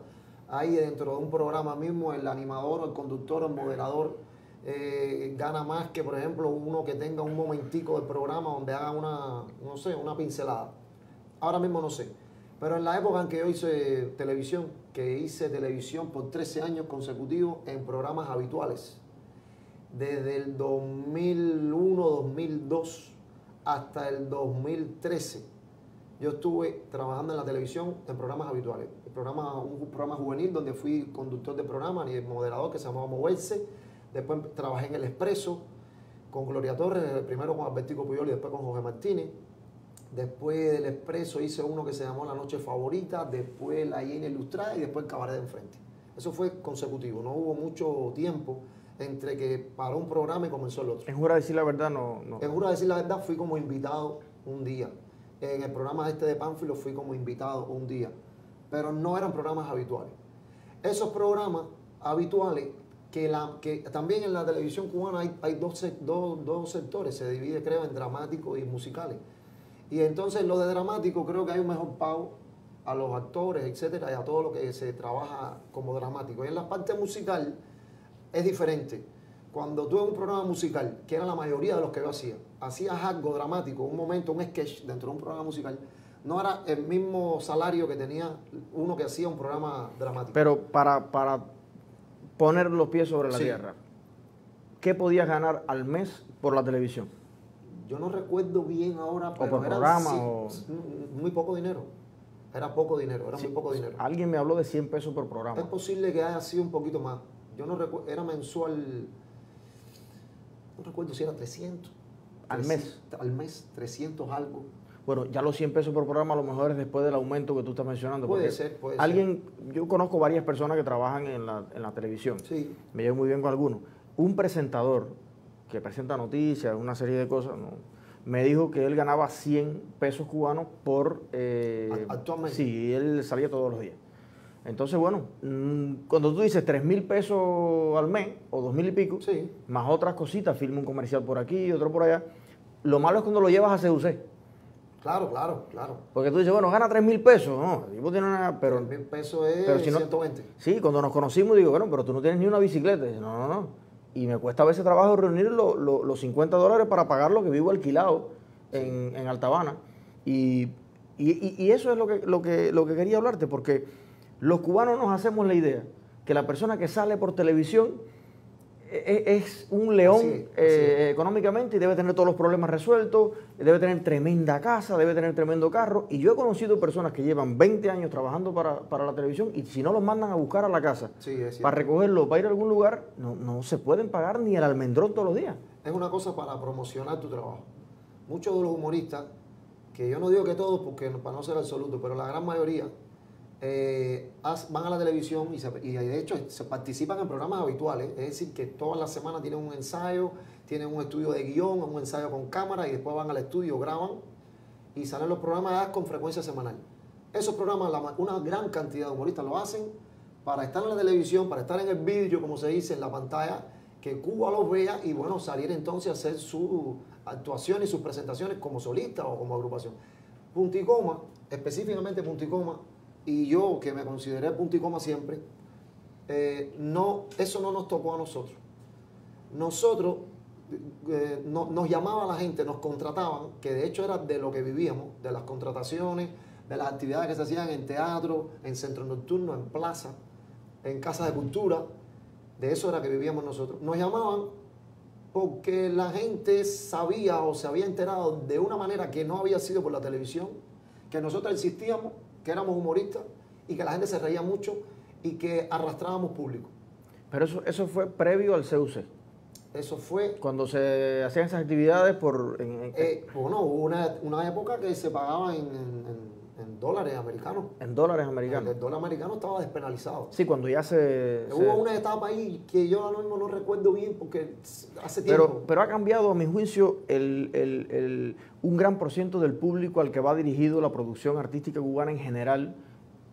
hay dentro de un programa mismo el animador, el conductor, el moderador, eh, gana más que, por ejemplo, uno que tenga un momentico del programa donde haga una, no sé, una pincelada. Ahora mismo no sé. Pero en la época en que yo hice televisión, que hice televisión por 13 años consecutivos en programas habituales, desde el 2001-2002 hasta el 2013, yo estuve trabajando en la televisión en programas habituales. El programa, un programa juvenil donde fui conductor de programa y moderador que se llamaba Moverse. Después trabajé en El Expreso con Gloria Torres, primero con Albertico Puyol y después con Jorge Martínez. Después del Expreso hice uno que se llamó La Noche Favorita, después La Hiena Ilustrada y después el Cabaret de Enfrente. Eso fue consecutivo, no hubo mucho tiempo entre que paró un programa y comenzó el otro. En jura decir la verdad, no. no. En juro decir la verdad, fui como invitado un día. En el programa este de Pánfilo fui como invitado un día. Pero no eran programas habituales. Esos programas habituales, que, también en la televisión cubana hay, dos, dos, dos sectores, se divide creo en dramáticos y musicales. Y entonces lo de dramático creo que hay un mejor pago a los actores, etcétera, y a todo lo que se trabaja como dramático. Y en la parte musical es diferente. Cuando en un programa musical, que era la mayoría de los que yo hacía, hacías algo dramático, un momento, un sketch dentro de un programa musical, no era el mismo salario que tenía uno que hacía un programa dramático. Pero para, para poner los pies sobre la Sí. tierra, ¿qué podías ganar al mes por la televisión? Yo no recuerdo bien ahora, pero por eran programa, sí, o- muy poco dinero. Era poco dinero, era muy poco dinero. Alguien me habló de 100 pesos por Es programa. posible que haya sido un poquito más. Yo no recuerdo, era mensual. no recuerdo si era 300. ¿Al 300, Al mes, 300 algo. Bueno, ya los 100 pesos por programa a lo mejor es después del aumento que tú estás mencionando. Puede ser, puede alguien, Yo conozco varias personas que trabajan en la, en la televisión. Sí. Me llevo muy bien con algunos. Un presentador que presenta noticias, una serie de cosas, ¿no? me dijo que él ganaba 100 pesos cubanos por... eh, ¿A- actualmente? Sí, él salía todos los días. Entonces, bueno, mm, cuando tú dices 3 mil pesos al mes o 2 mil y pico, Sí. más otras cositas, filma un comercial por aquí, otro por allá, lo malo es cuando lo llevas a CUC. Claro, claro, claro. Porque tú dices, bueno, gana 3 mil pesos, no, el tipo tiene una... Pero, Pero mil pesos es pero si no- 120. Sí, cuando nos conocimos digo, bueno, pero tú no tienes ni una bicicleta. Y dice, no, no, no. Y me cuesta a veces trabajo reunir lo- lo- los 50 dólares para pagar lo que vivo alquilado en, en Altabana. Y, y- y- y eso es lo que, lo, que, lo que quería hablarte, porque los cubanos nos hacemos la idea que la persona que sale por televisión e- e- es un león Así es, así eh, económicamente y debe tener todos los problemas resueltos, debe tener tremenda casa, debe tener tremendo carro. Y yo he conocido personas que llevan 20 años trabajando para, para la televisión y si no los mandan a buscar a la casa Sí, para recogerlo, para ir a algún lugar, no, no se pueden pagar ni el almendrón todos los días. es una cosa para promocionar tu trabajo. Muchos de los humoristas, que yo no digo que todos, porque para no ser absoluto, pero la gran mayoría, eh, van a la televisión y, de hecho se participan en programas habituales, es decir, que todas las semanas tienen un ensayo, tienen un estudio de guion, un ensayo con cámara y después van al estudio, graban y salen los programas con frecuencia semanal. Esos programas, una gran cantidad de humoristas lo hacen para estar en la televisión, para estar en el vídeo, como se dice, en la pantalla, que Cuba los vea y bueno, salir entonces a hacer su actuación y sus presentaciones como solista o como agrupación. Punticoma, específicamente Punticoma, y yo que me consideré Punticoma siempre, eh, no, eso no nos tocó a nosotros. Nosotros eh, no- nos llamaba la gente, nos contrataban, que de hecho era de lo que vivíamos, de las contrataciones, de las actividades que se hacían en teatro, en centros nocturnos, en plaza, en casas de cultura, de eso era que vivíamos nosotros. Nos llamaban porque la gente sabía o se había enterado de una manera que no había sido por la televisión, que nosotros existíamos, que éramos humoristas y que la gente se reía mucho y que arrastrábamos público. Pero eso, eso fue previo al CUC, Eso fue cuando se hacían esas actividades por... en- en- Eh, bueno, hubo una, una época que se pagaba en, en- en- en dólares americanos. en dólares El, americanos. dólar americano estaba despenalizado. Sí, cuando ya se... se- Hubo una etapa ahí que yo ahora mismo no recuerdo bien porque hace tiempo. Pero, pero ha cambiado, a mi juicio, el- el- el- un gran por ciento del público al que va dirigido la producción artística cubana en general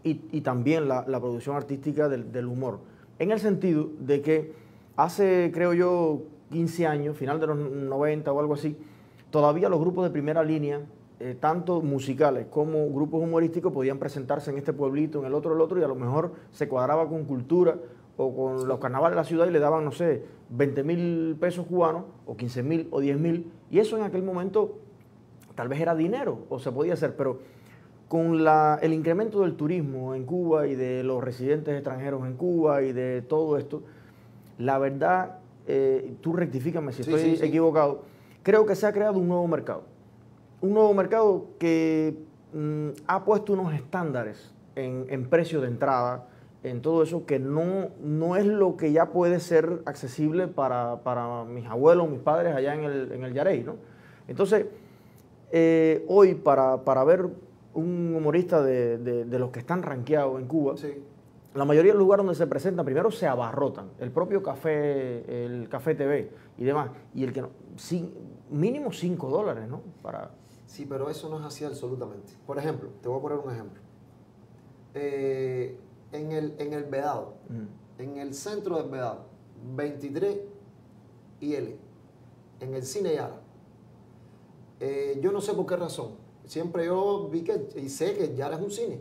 y, y también la, la producción artística del, del humor. En el sentido de que hace, creo yo, 15 años, final de los 90 o algo así, todavía los grupos de primera línea, eh, tanto musicales como grupos humorísticos, podían presentarse en este pueblito, en el otro, el otro, y a lo mejor se cuadraba con cultura o con los carnavales de la ciudad y le daban, no sé, 20 mil pesos cubanos, o 15 mil, o 10 mil, y eso en aquel momento tal vez era dinero, o se podía hacer, pero con la- el incremento del turismo en Cuba y de los residentes extranjeros en Cuba y de todo esto, la verdad, eh, tú rectifícame si Sí, estoy sí, sí. equivocado, creo que se ha creado un nuevo mercado. Un nuevo mercado que mm, ha puesto unos estándares en, en precio de entrada, en todo eso, que no, no es lo que ya puede ser accesible para, para mis abuelos, mis padres allá en el, en el Yarey, ¿no? Entonces, eh, hoy para, para ver un humorista de, de- de los que están rankeados en Cuba, Sí. la mayoría de los lugares donde se presentan, primero se abarrotan. El propio café, el café TV y demás. Y el que no, mínimo 5 dólares, ¿no? Para, Sí, pero eso no es así absolutamente. Por ejemplo, te voy a poner un ejemplo. Eh, en, el, en el Vedado, mm, en el centro del Vedado, 23 y L, en el cine Yara. Eh, yo no sé por qué razón. Siempre yo vi que, y sé que Yara es un cine.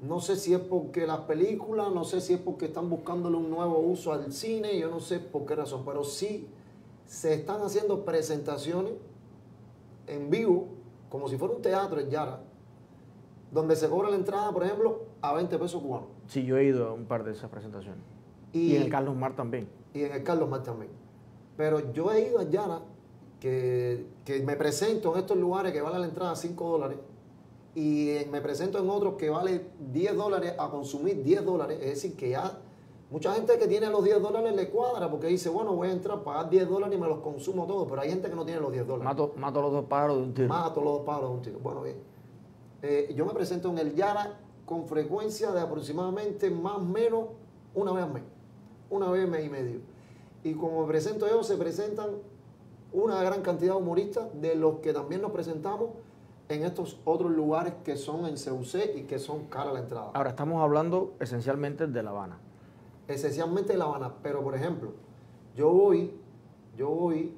No sé si es porque las películas, no sé si es porque están buscándole un nuevo uso al cine, yo no sé por qué razón, pero sí se están haciendo presentaciones en vivo, como si fuera un teatro en Yara, donde se cobra la entrada, por ejemplo, a 20 pesos cubanos. sí, yo he ido a un par de esas presentaciones. Y, Y- en el Carlos Mar también. y en el Carlos Mar también. Pero yo he ido a Yara, que, que me presento en estos lugares que vale la entrada 5 dólares, y en- me presento en otros que vale 10 dólares a consumir 10 dólares, es decir, que ya Mucha gente que tiene los 10 dólares le cuadra porque dice, bueno, voy a entrar, pagar 10 dólares y me los consumo todos, pero hay gente que no tiene los 10 dólares. Mato, mato los dos pájaros de un tiro. Mato los dos pájaros de un tiro. Bueno, bien. Eh, yo me presento en el Yara con frecuencia de aproximadamente más o menos una vez al mes. Una vez mes y medio. Y como me presento yo, se presentan una gran cantidad de humoristas de los que también nos presentamos en estos otros lugares que son en CUC y que son cara la entrada. Ahora estamos hablando esencialmente de La Habana. Esencialmente de La Habana, pero por ejemplo, yo voy, yo voy,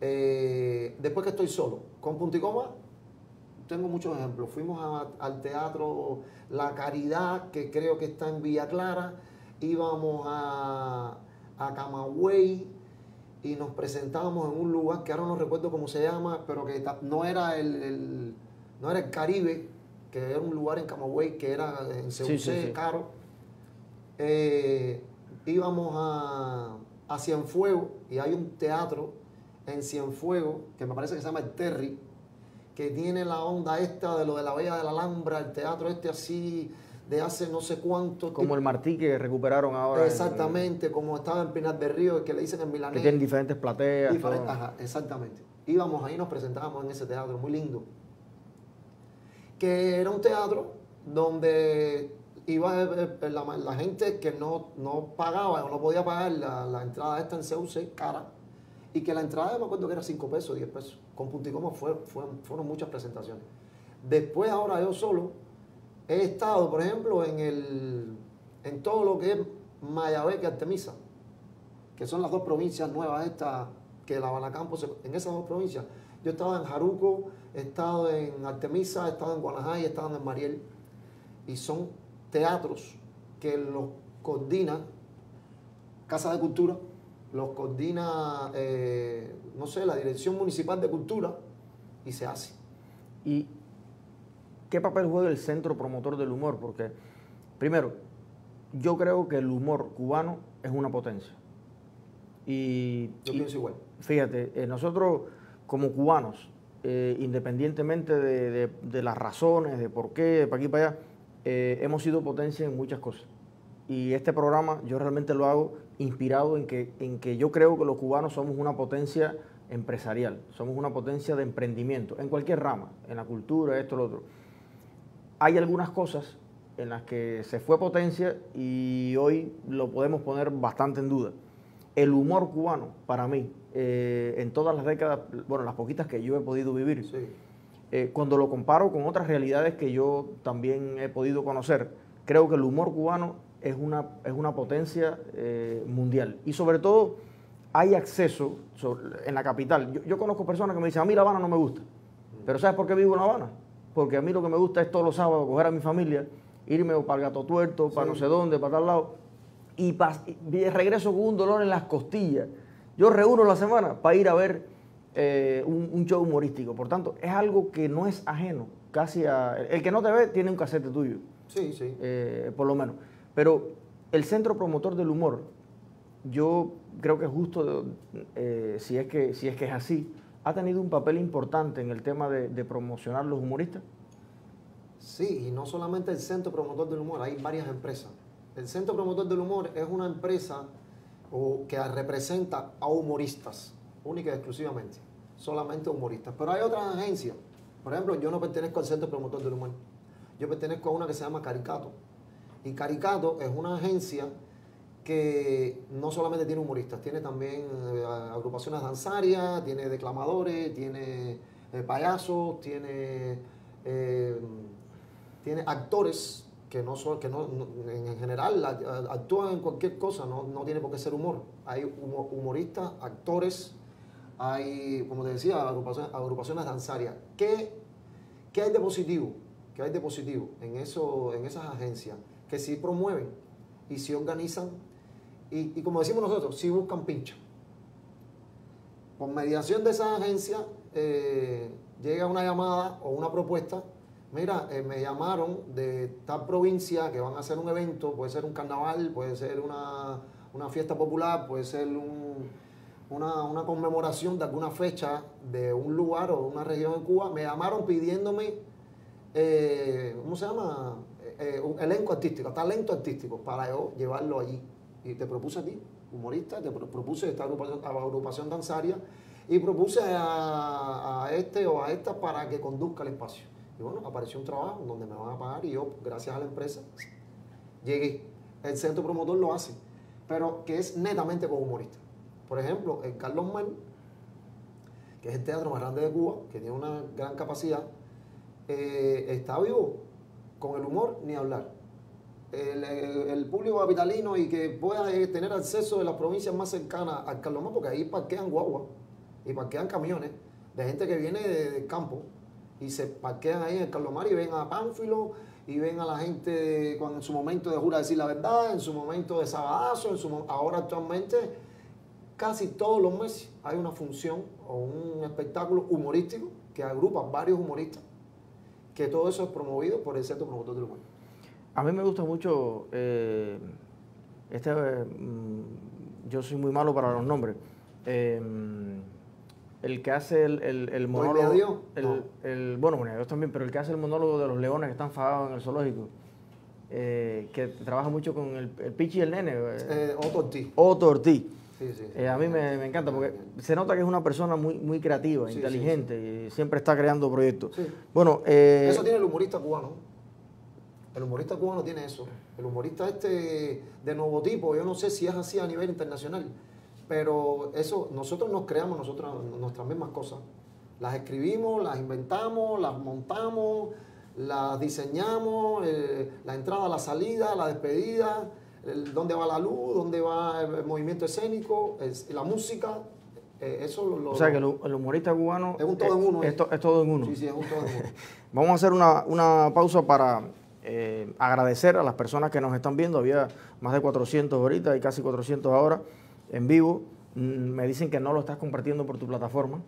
eh, después que estoy solo, con Punticoma, tengo muchos ejemplos. Fuimos a- al teatro La Caridad, que creo que está en Villa Clara, íbamos a, a Camagüey y nos presentábamos en un lugar que ahora no recuerdo cómo se llama, pero que no era el, el- no era el Caribe, que era un lugar en Camagüey que era en Sí, CUC, sí, sí. caro. Eh, íbamos a, a Cienfuegos y hay un teatro en Cienfuegos que me parece que se llama el Terry, que tiene la onda esta de lo de la Bella de la Alhambra, el teatro este así de hace no sé cuánto. Como el Martí que recuperaron ahora. en- Exactamente, como estaba en Pinar del Río, que le dicen en que Milanés. tienen diferentes plateas. Ajá, exactamente. Íbamos ahí, nos presentábamos en ese teatro, muy lindo. Que era un teatro donde iba eh, eh, la, la gente que no, no pagaba o no podía pagar la, la entrada esta en CUC, cara, y que la entrada me acuerdo que era 5 pesos, 10 pesos. Con Punticoma fue, fue- fueron muchas presentaciones. Después, ahora yo solo, he estado, por ejemplo, en, el, en todo lo que es Mayabeque, Artemisa, que son las dos provincias nuevas estas, que la Banacampo, en esas dos provincias. Yo estaba en Jaruco, he estado en Artemisa, he estado en Guanajay, he estado en Mariel, y son teatros que los coordina Casa de Cultura, los coordina, eh, no sé, la Dirección Municipal de Cultura, y se hace. ¿Y qué papel juega el centro promotor del humor? Porque, primero, yo creo que el humor cubano es una potencia. Y, Yo y pienso igual. fíjate, eh, nosotros como cubanos, eh, independientemente de, de- de las razones, de por qué, de para aquí y para allá, eh, hemos sido potencia en muchas cosas. Y este programa yo realmente lo hago inspirado en que, en que yo creo que los cubanos somos una potencia empresarial, somos una potencia de emprendimiento, en cualquier rama, en la cultura, esto, lo otro. Hay algunas cosas en las que se fue potencia y hoy lo podemos poner bastante en duda. El humor cubano, para mí, eh, en todas las décadas, bueno, las poquitas que yo he podido vivir, Sí. Eh, cuando lo comparo con otras realidades que yo también he podido conocer, creo que el humor cubano es una, es una potencia eh, mundial. Y sobre todo hay acceso sobre- en la capital. Yo, yo conozco personas que me dicen, a mí La Habana no me gusta. Pero ¿sabes por qué vivo en La Habana? Porque a mí lo que me gusta es todos los sábados coger a mi familia, irme o para el Gato Tuerto, para Sí. no sé dónde, para tal lado, y, y regreso con un dolor en las costillas. Yo reúno la semana para ir a ver eh, un, un show humorístico. Por tanto, es algo que no es ajeno casi a... El que no te ve tiene un casete tuyo, Sí, sí. eh, por lo menos. Pero el centro promotor del humor, yo creo que es justo, eh, si, es que, si es que es así, ha tenido un papel importante en el tema de, de promocionar los humoristas. Sí, y no solamente el Centro Promotor del Humor, hay varias empresas. El Centro Promotor del Humor es una empresa o, que representa a humoristas, única y exclusivamente, solamente humoristas. Pero hay otras agencias. Por ejemplo, yo no pertenezco al Centro Promotor del Humor. Yo pertenezco a una que se llama Caricato. Y Caricato es una agencia que no solamente tiene humoristas, tiene también eh, agrupaciones danzarias, tiene declamadores, tiene eh, payasos, tiene, eh, tiene actores que, no son, que no, no- en general actúan en cualquier cosa, no, no tiene por qué ser humor. Hay humo- humoristas, actores, hay, como te decía, agrupaciones, agrupaciones danzarias. ¿Qué, ¿Qué hay de positivo? ¿Qué hay de positivo en, eso, en esas agencias? Que sí promueven y sí organizan y, y como decimos nosotros, sí buscan pincha. Por mediación de esa agencia eh, llega una llamada o una propuesta. Mira, eh, me llamaron de tal provincia que van a hacer un evento, puede ser un carnaval, puede ser una, una fiesta popular, puede ser un- una, una conmemoración de alguna fecha de un lugar o una región en Cuba. Me llamaron pidiéndome, eh, ¿cómo se llama? Eh, eh, un elenco artístico, talento artístico, para yo llevarlo allí. Y te propuse a ti, humorista, te pro- propuse esta agrupación, danzaria y propuse a, este o a esta para que conduzca el espacio. Y bueno, apareció un trabajo donde me van a pagar y yo, gracias a la empresa, llegué. El centro promotor lo hace, pero que es netamente con humoristas. Por ejemplo, el Carlos Man, que es el teatro más grande de Cuba, que tiene una gran capacidad, eh, está vivo con el humor ni hablar. El, público capitalino y que pueda eh, tener acceso de las provincias más cercanas al Carlomán, porque ahí parquean guagua y parquean camiones de gente que viene de- del campo y se parquean ahí en el Carlomar y ven a Pánfilo y ven a la gente de- en su momento de jura decir la verdad, en su momento de sabadazo, en su, ahora actualmente casi todos los meses hay una función o un espectáculo humorístico que agrupa varios humoristas, que todo eso es promovido por el Centro Promotor del Humor. A mí me gusta mucho, eh, este, eh, mm, yo soy muy malo para los nombres, Eh, el que hace el, el, el ¿Doy monólogo, Dios? el, No. el- bueno, bueno, Dios también, pero el que hace el monólogo de los leones que están fagados en el zoológico, eh, que trabaja mucho con el, el Pichi y el Nene, eh, Eh, Otto Ortiz. Otto Ortiz. Sí, sí. Eh, a mí me, me encanta porque se nota que es una persona muy, muy creativa, inteligente y siempre está creando proyectos. Bueno, eh, Eso tiene el humorista cubano. El humorista cubano tiene eso. El humorista este de nuevo tipo, yo no sé si es así a nivel internacional, pero eso, nosotros nos creamos nosotros nuestras mismas cosas. Las escribimos, las inventamos, las montamos, las diseñamos, eh, la entrada, la salida, la despedida, el- dónde va la luz, dónde va el, movimiento escénico, es- la música, eh, eso lo, lo- o sea que el, hu- el humorista cubano Es un todo en uno, Es, ¿eh? to- es todo en uno. Sí, sí, es un todo en uno. *laughs* Vamos a hacer una, una pausa para eh, agradecer a las personas que nos están viendo. Había más de 400 ahorita y casi 400 ahora en vivo. Mm, Me dicen que no lo estás compartiendo por tu plataforma.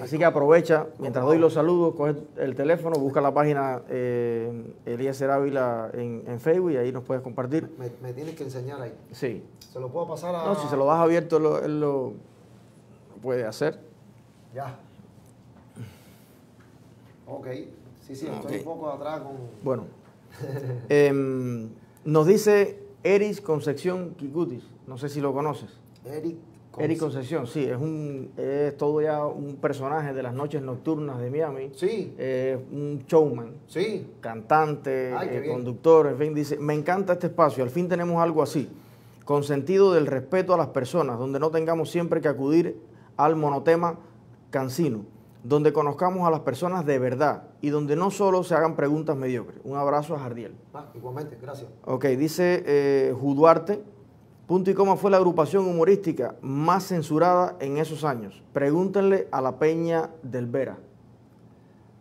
Así que aprovecha, mientras doy los saludos, coge el teléfono, busca la página eh, Eliezer Ávila en, en Facebook y ahí nos puedes compartir. Me, me tienes que enseñar ahí. Sí. Se lo puedo pasar a. No, si se lo das abierto, lo- él lo puede hacer. Ya. Ok. Sí, sí, estoy un poco atrás con. Bueno, em, nos dice Eris Concepción Kikutis, no sé si lo conoces. Eric. Eris Concepción, sí, es un es todo ya un personaje de las noches nocturnas de Miami, Sí, eh, un showman, sí. cantante, Ay, eh, conductor, en fin, dice, me encanta este espacio, al fin tenemos algo así, con sentido del respeto a las personas, donde no tengamos siempre que acudir al monotema cansino, donde conozcamos a las personas de verdad y donde no solo se hagan preguntas mediocres. Un abrazo a Jardiel. Ah, igualmente, gracias. Ok, dice eh, Juduarte, punto y coma fue la agrupación humorística más censurada en esos años. Pregúntenle a la Peña del Vera.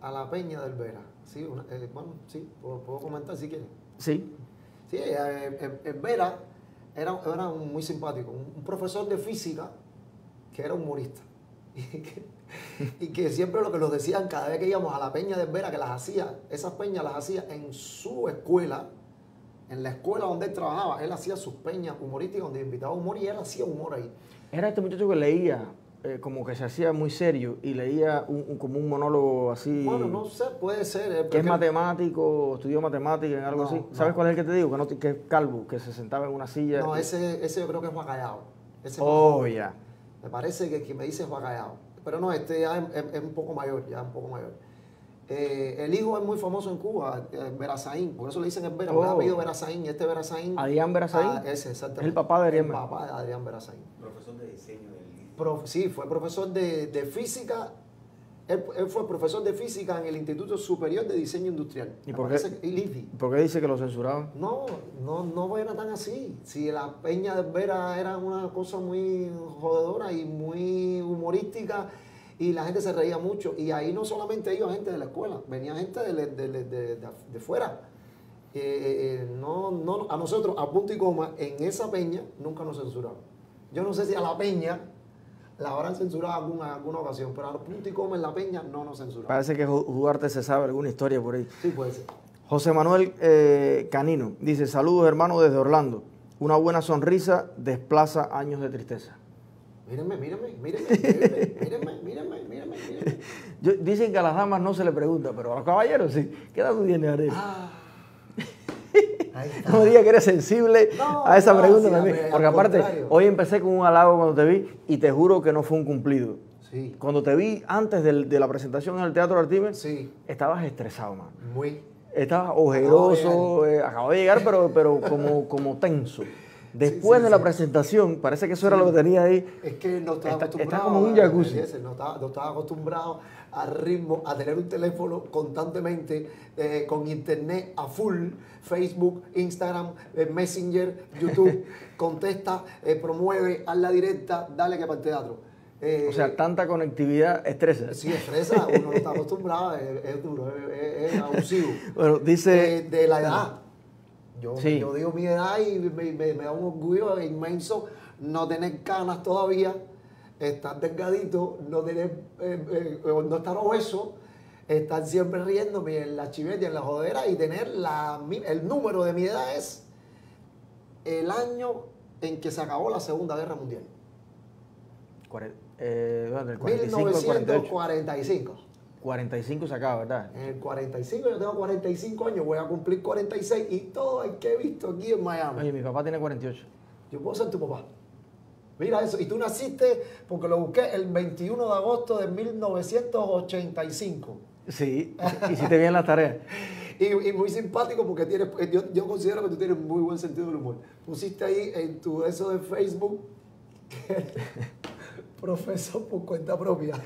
A la Peña del Vera. Sí, una- eh, bueno, sí, puedo, puedo comentar si quieres. Sí, Sí, eh, eh, eh, Vera era, era un muy simpático, un, un profesor de física que era humorista. *laughs* Y que, y que siempre lo que nos decían cada vez que íbamos a la peña de Vera, que las hacía, esas peñas las hacía en su escuela, en la escuela donde él trabajaba, él hacía sus peñas humorísticas donde invitaba humor y él hacía humor ahí. era este muchacho que leía, eh, como que se hacía muy serio y leía un- un- como un monólogo así. Bueno, no sé, puede ser. eh, que es matemático, estudió matemática en algo No, así. no. ¿Sabes cuál es el que te digo? Que, no, que es calvo, que se sentaba en una silla. No, ese, ese yo creo que es Bacallao. Ese Oh, ya. Me parece que que me dice es Bacallao. Pero no, este ya es, es- es un poco mayor, ya un poco mayor. Eh, el hijo es muy famoso en Cuba, eh, Verazaín, por eso le dicen el Vera, Oh. Verazaín y este Verazaín. Adrián Verazaín. Ah, ese, exactamente. Es el papá de Adrián El papá de Adrián Verazaín. Profesor de diseño del libro. Prof- sí, fue profesor de, de física. Él, él fue profesor de física en el Instituto Superior de Diseño Industrial. ¿Y por qué? IFI. ¿Por qué dice que lo censuraban? No, no, no era tan así. Si la Peña de Vera era una cosa muy jodedora y muy humorística y la gente se reía mucho. Y ahí no solamente iba gente de la escuela, venía gente de, de, de, fuera. Eh, eh, eh, no, no, a nosotros, a punto y coma, en esa peña nunca nos censuraron. Yo no sé si a la peña la habrán censurado alguna, alguna ocasión, pero a punto y coma en la peña no nos censuraron. Parece que Ju- Duarte se sabe alguna historia por ahí. Sí, puede ser. José Manuel eh, Canino dice, saludos hermano desde Orlando. Una buena sonrisa desplaza años de tristeza. Mírenme, mírenme, mírenme, mírenme, mírenme, mírenme, mírenme. Yo- dicen que a las damas no se le pregunta, pero a los caballeros sí. ¿Qué edad tú tienes, Ariel? Ah. No me digas que eres sensible No, a esa no, pregunta sí, también. Porque aparte, contrario. hoy empecé con un halago cuando te vi y te juro que no fue un cumplido. Sí, Cuando te vi antes de la presentación en el Teatro Artimes, sí, estabas estresado, man. muy. Estabas ojeroso, eh, acabo de llegar, pero, pero como, como tenso. Después sí, de la sí. presentación, parece que eso era lo que tenía ahí. Es que no estaba Está- acostumbrado. está como un a- jacuzzi. No estaba, no estaba acostumbrado al ritmo, a tener un teléfono constantemente eh, con internet a full, Facebook, Instagram, eh, Messenger, YouTube, *laughs* contesta, eh, promueve, haz la directa, dale que para el teatro. O sea, tanta conectividad estresa. sí, estresa, uno no está acostumbrado, es, es duro, es, es- abusivo. *laughs* Bueno, dice... De la edad. Yo, Sí. yo digo mi edad y me, me- me da un orgullo inmenso no tener canas todavía, estar delgadito, no tener, eh, eh, no estar obeso, estar siempre riéndome en la chiveta, en la jodera y tener la, el número de mi edad es el año en que se acabó la Segunda Guerra Mundial. cuare- eh, bueno, del 45 al 48. 1945. 45 se acaba, ¿verdad? En el 45, yo tengo 45 años, voy a cumplir 46 y todo el que he visto aquí en Miami. Oye, mi papá tiene 48. Yo puedo ser tu papá. Mira eso. Y tú naciste, porque lo busqué el 21 de agosto de 1985. Sí, hiciste bien la tarea. *laughs* Y, y muy simpático porque tienes, eh, yo, yo considero que tú tienes muy buen sentido del humor. Pusiste ahí en tu eso de Facebook que profesor por cuenta propia. *laughs*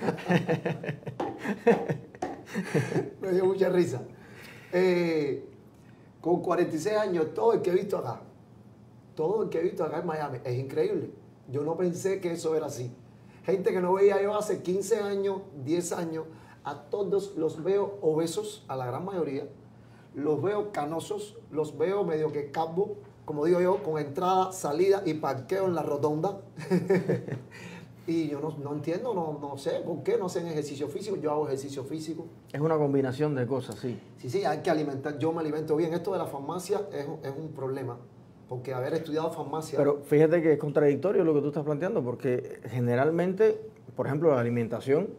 Me dio mucha risa. Eh, con 46 años, todo el que he visto acá, todo el que he visto acá en Miami, es increíble. Yo no pensé que eso era así. Gente que no veía yo hace 15 años, 10 años, a todos los veo obesos, a la gran mayoría. Los veo canosos, los veo medio que calvo, como digo yo, con entrada, salida y parqueo en la rotonda. *laughs* y yo no, no entiendo, no, no sé por qué no hacen ejercicio físico. Yo hago ejercicio físico. Es una combinación de cosas, sí. Sí, sí, hay que alimentar. Yo me alimento bien. Esto de la farmacia es, un- es un problema. Porque haber estudiado farmacia. Pero fíjate que es contradictorio lo que tú estás planteando, porque generalmente, por ejemplo, la alimentación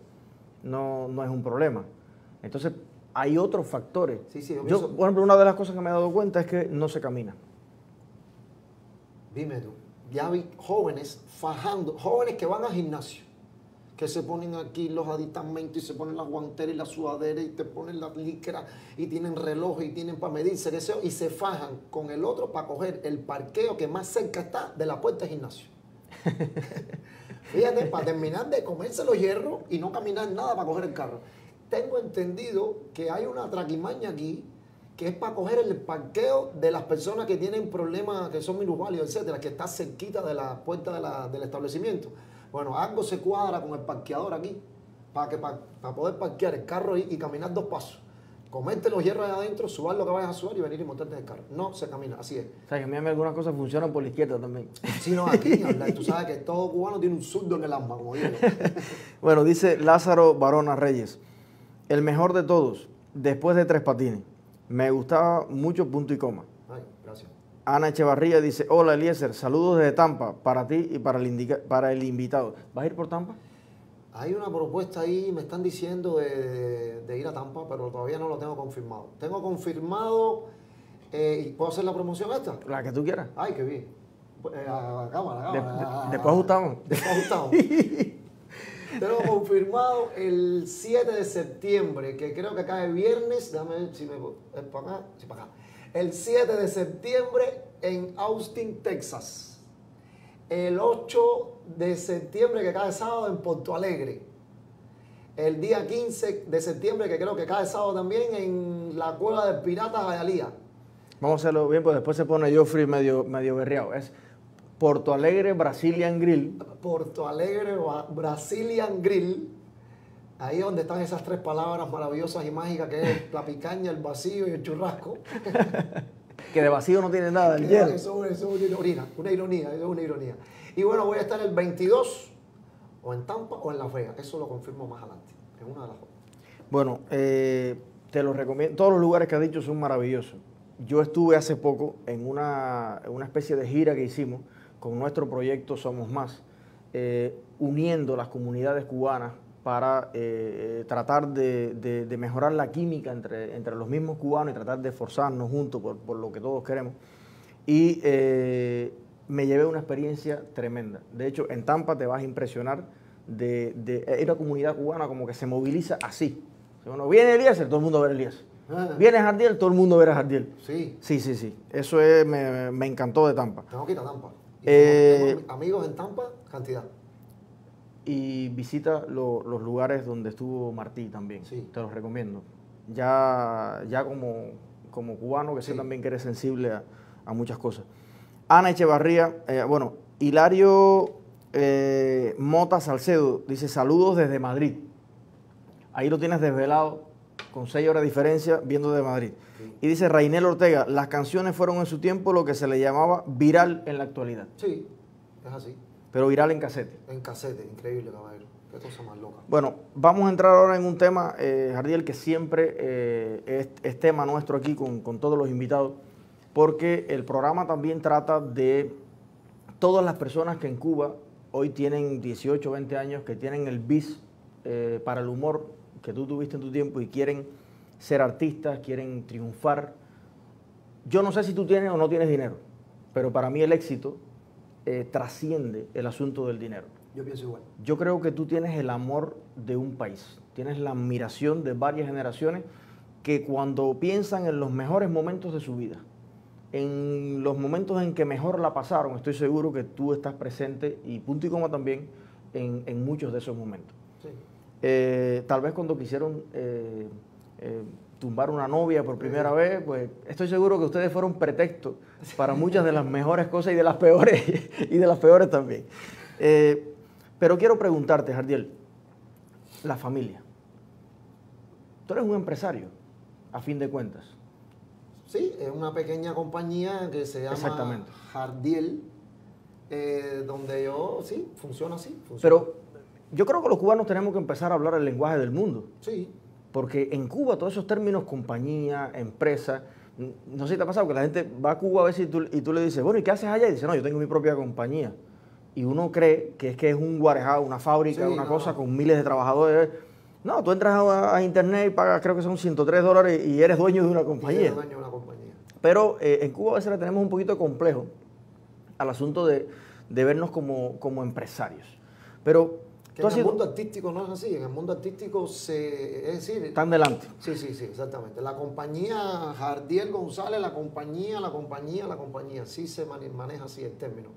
no, no es un problema. Entonces, hay otros factores. Sí, sí, yo Yo, por ejemplo, una de las cosas que me he dado cuenta es que no se camina. Dime tú, ya vi jóvenes fajando, jóvenes que van al gimnasio, que se ponen aquí los aditamentos y se ponen las guanteras y las sudaderas y te ponen las licras y tienen reloj y tienen para medirse que sea, y se fajan con el otro para coger el parqueo que más cerca está de la puerta del gimnasio. *laughs* Fíjate, para terminar de comerse los hierros y no caminar nada para coger el carro. Tengo entendido que hay una traquimaña aquí que es para coger el parqueo de las personas que tienen problemas, que son minusválidos, etcétera, que está cerquita de la puerta de la- del establecimiento. Bueno, algo se cuadra con el parqueador aquí para que para, poder parquear el carro y caminar dos pasos. Comerte los hierros ahí adentro, subar lo que vayas a subir y venir y montarte en el carro. No se camina, así es. O sea, que a mí algunas cosas funcionan por la izquierda también. Si no, aquí, tú sabes que todo cubano tiene un zurdo en el alma, como digo. Bueno, dice Lázaro Barona Reyes, el mejor de todos, después de Tres Patines. Me gustaba mucho punto y coma. Ay, gracias. Ana Echevarría dice, hola Eliezer, saludos desde Tampa para ti y para el, indica- para el invitado. ¿Vas a ir por Tampa? Hay una propuesta ahí, me están diciendo de, de- de ir a Tampa, pero todavía no lo tengo confirmado. Tengo confirmado, eh, ¿y ¿puedo hacer la promoción esta? La que tú quieras. Ay, qué bien. Eh, a la cámara, a cámara. de- después ajustamos. Después ajustamos. *laughs* Tengo confirmado el 7 de septiembre, que creo que cae viernes. Ver si me. ¿Es para acá? Sí, para acá. El 7 de septiembre en Austin, Texas. El 8 de septiembre, que cae sábado, en Porto Alegre. El día 15 de septiembre, que creo que cae sábado también, en la Cueva del Pirata Jayalía. Vamos a hacerlo bien, pues después se pone Joffrey medio, medio berreado. Es Porto Alegre Brazilian Grill. Porto Alegre Brazilian Grill. Ahí es donde están esas tres palabras maravillosas y mágicas que es la picaña, el vacío y el churrasco. *laughs* Que de vacío no tiene nada, el hielo. Eso es una ironía, una ironía, eso es una ironía. Y bueno, voy a estar el 22 o en Tampa o en Las Vegas. Eso lo confirmo más adelante. En una de las dos. Bueno, eh, te lo recomiendo. Todos los lugares que has dicho son maravillosos. Yo estuve hace poco en una, en una especie de gira que hicimos con nuestro proyecto Somos Más, eh, uniendo las comunidades cubanas para eh, tratar de, de- de mejorar la química entre, entre los mismos cubanos y tratar de esforzarnos juntos por, por lo que todos queremos. Y eh, me llevé una experiencia tremenda. De hecho, en Tampa te vas a impresionar de, de hay una comunidad cubana como que se moviliza así. Bueno, viene Eliezer, todo el mundo a ver a Eliezer. Ah. Viene Jardiel, todo el mundo a ver a Jardiel. Sí, Sí, sí, sí. Eso es, me, me encantó de Tampa. tengo que ir a Tampa. Eh, amigos en Tampa, cantidad. Y visita lo- los lugares donde estuvo Martí también. Sí. Te los recomiendo. Ya, ya como, como cubano, que sé también que eres sensible a, a muchas cosas. Ana Echevarría, eh, bueno, Hilario eh, Mota Salcedo dice saludos desde Madrid. Ahí lo tienes desvelado, con seis horas de diferencia, viendo de Madrid. Sí. Y dice Rainel Ortega, las canciones fueron en su tiempo lo que se le llamaba viral en la actualidad, Sí, es así. pero viral en casete. En casete, increíble, caballero. Qué cosa más loca. Bueno, vamos a entrar ahora en un tema, eh, Jardiel, que siempre eh, es, es tema nuestro aquí con, con todos los invitados, porque el programa también trata de todas las personas que en Cuba hoy tienen 18, 20 años, que tienen el bis eh, para el humor que tú tuviste en tu tiempo y quieren ser artistas, quieren triunfar. Yo no sé si tú tienes o no tienes dinero, pero para mí el éxito eh, trasciende el asunto del dinero. Yo pienso igual. Yo creo que tú tienes el amor de un país, tienes la admiración de varias generaciones que cuando piensan en los mejores momentos de su vida, en los momentos en que mejor la pasaron, estoy seguro que tú estás presente y punto y coma también en, en muchos de esos momentos. Sí. Eh, tal vez cuando quisieron eh, eh, tumbar una novia por primera vez, pues estoy seguro que ustedes fueron pretexto para muchas de las mejores cosas y de las peores, *laughs* y de las peores también. Pero quiero preguntarte, Jardiel, la familia. Tú eres un empresario, a fin de cuentas. Sí, es una pequeña compañía que se llama. Jardiel, eh, donde yo, sí, funciona así. funciona. Pero yo creo que los cubanos tenemos que empezar a hablar el lenguaje del mundo. Sí, Porque en Cuba todos esos términos, compañía, empresa, no sé si te ha pasado que la gente va a Cuba a veces y tú, y tú le dices, bueno, ¿y qué haces allá? Y dice, no, yo tengo mi propia compañía. Y uno cree que es que es un warehouse, una fábrica, Sí, una no. cosa con miles de trabajadores. No, tú entras a, a internet y pagas, creo que son 103 dólares y eres dueño de una compañía. es dueño de una compañía. Pero eh, en Cuba a veces le tenemos un poquito de complejo al asunto de, de vernos como, como empresarios. Pero Que en el sido mundo artístico no es así, en el mundo artístico se, es decir, tan delante. sí, sí, sí, exactamente. La compañía Jardiel González, la compañía, la compañía, la compañía, sí se mane- maneja así el término.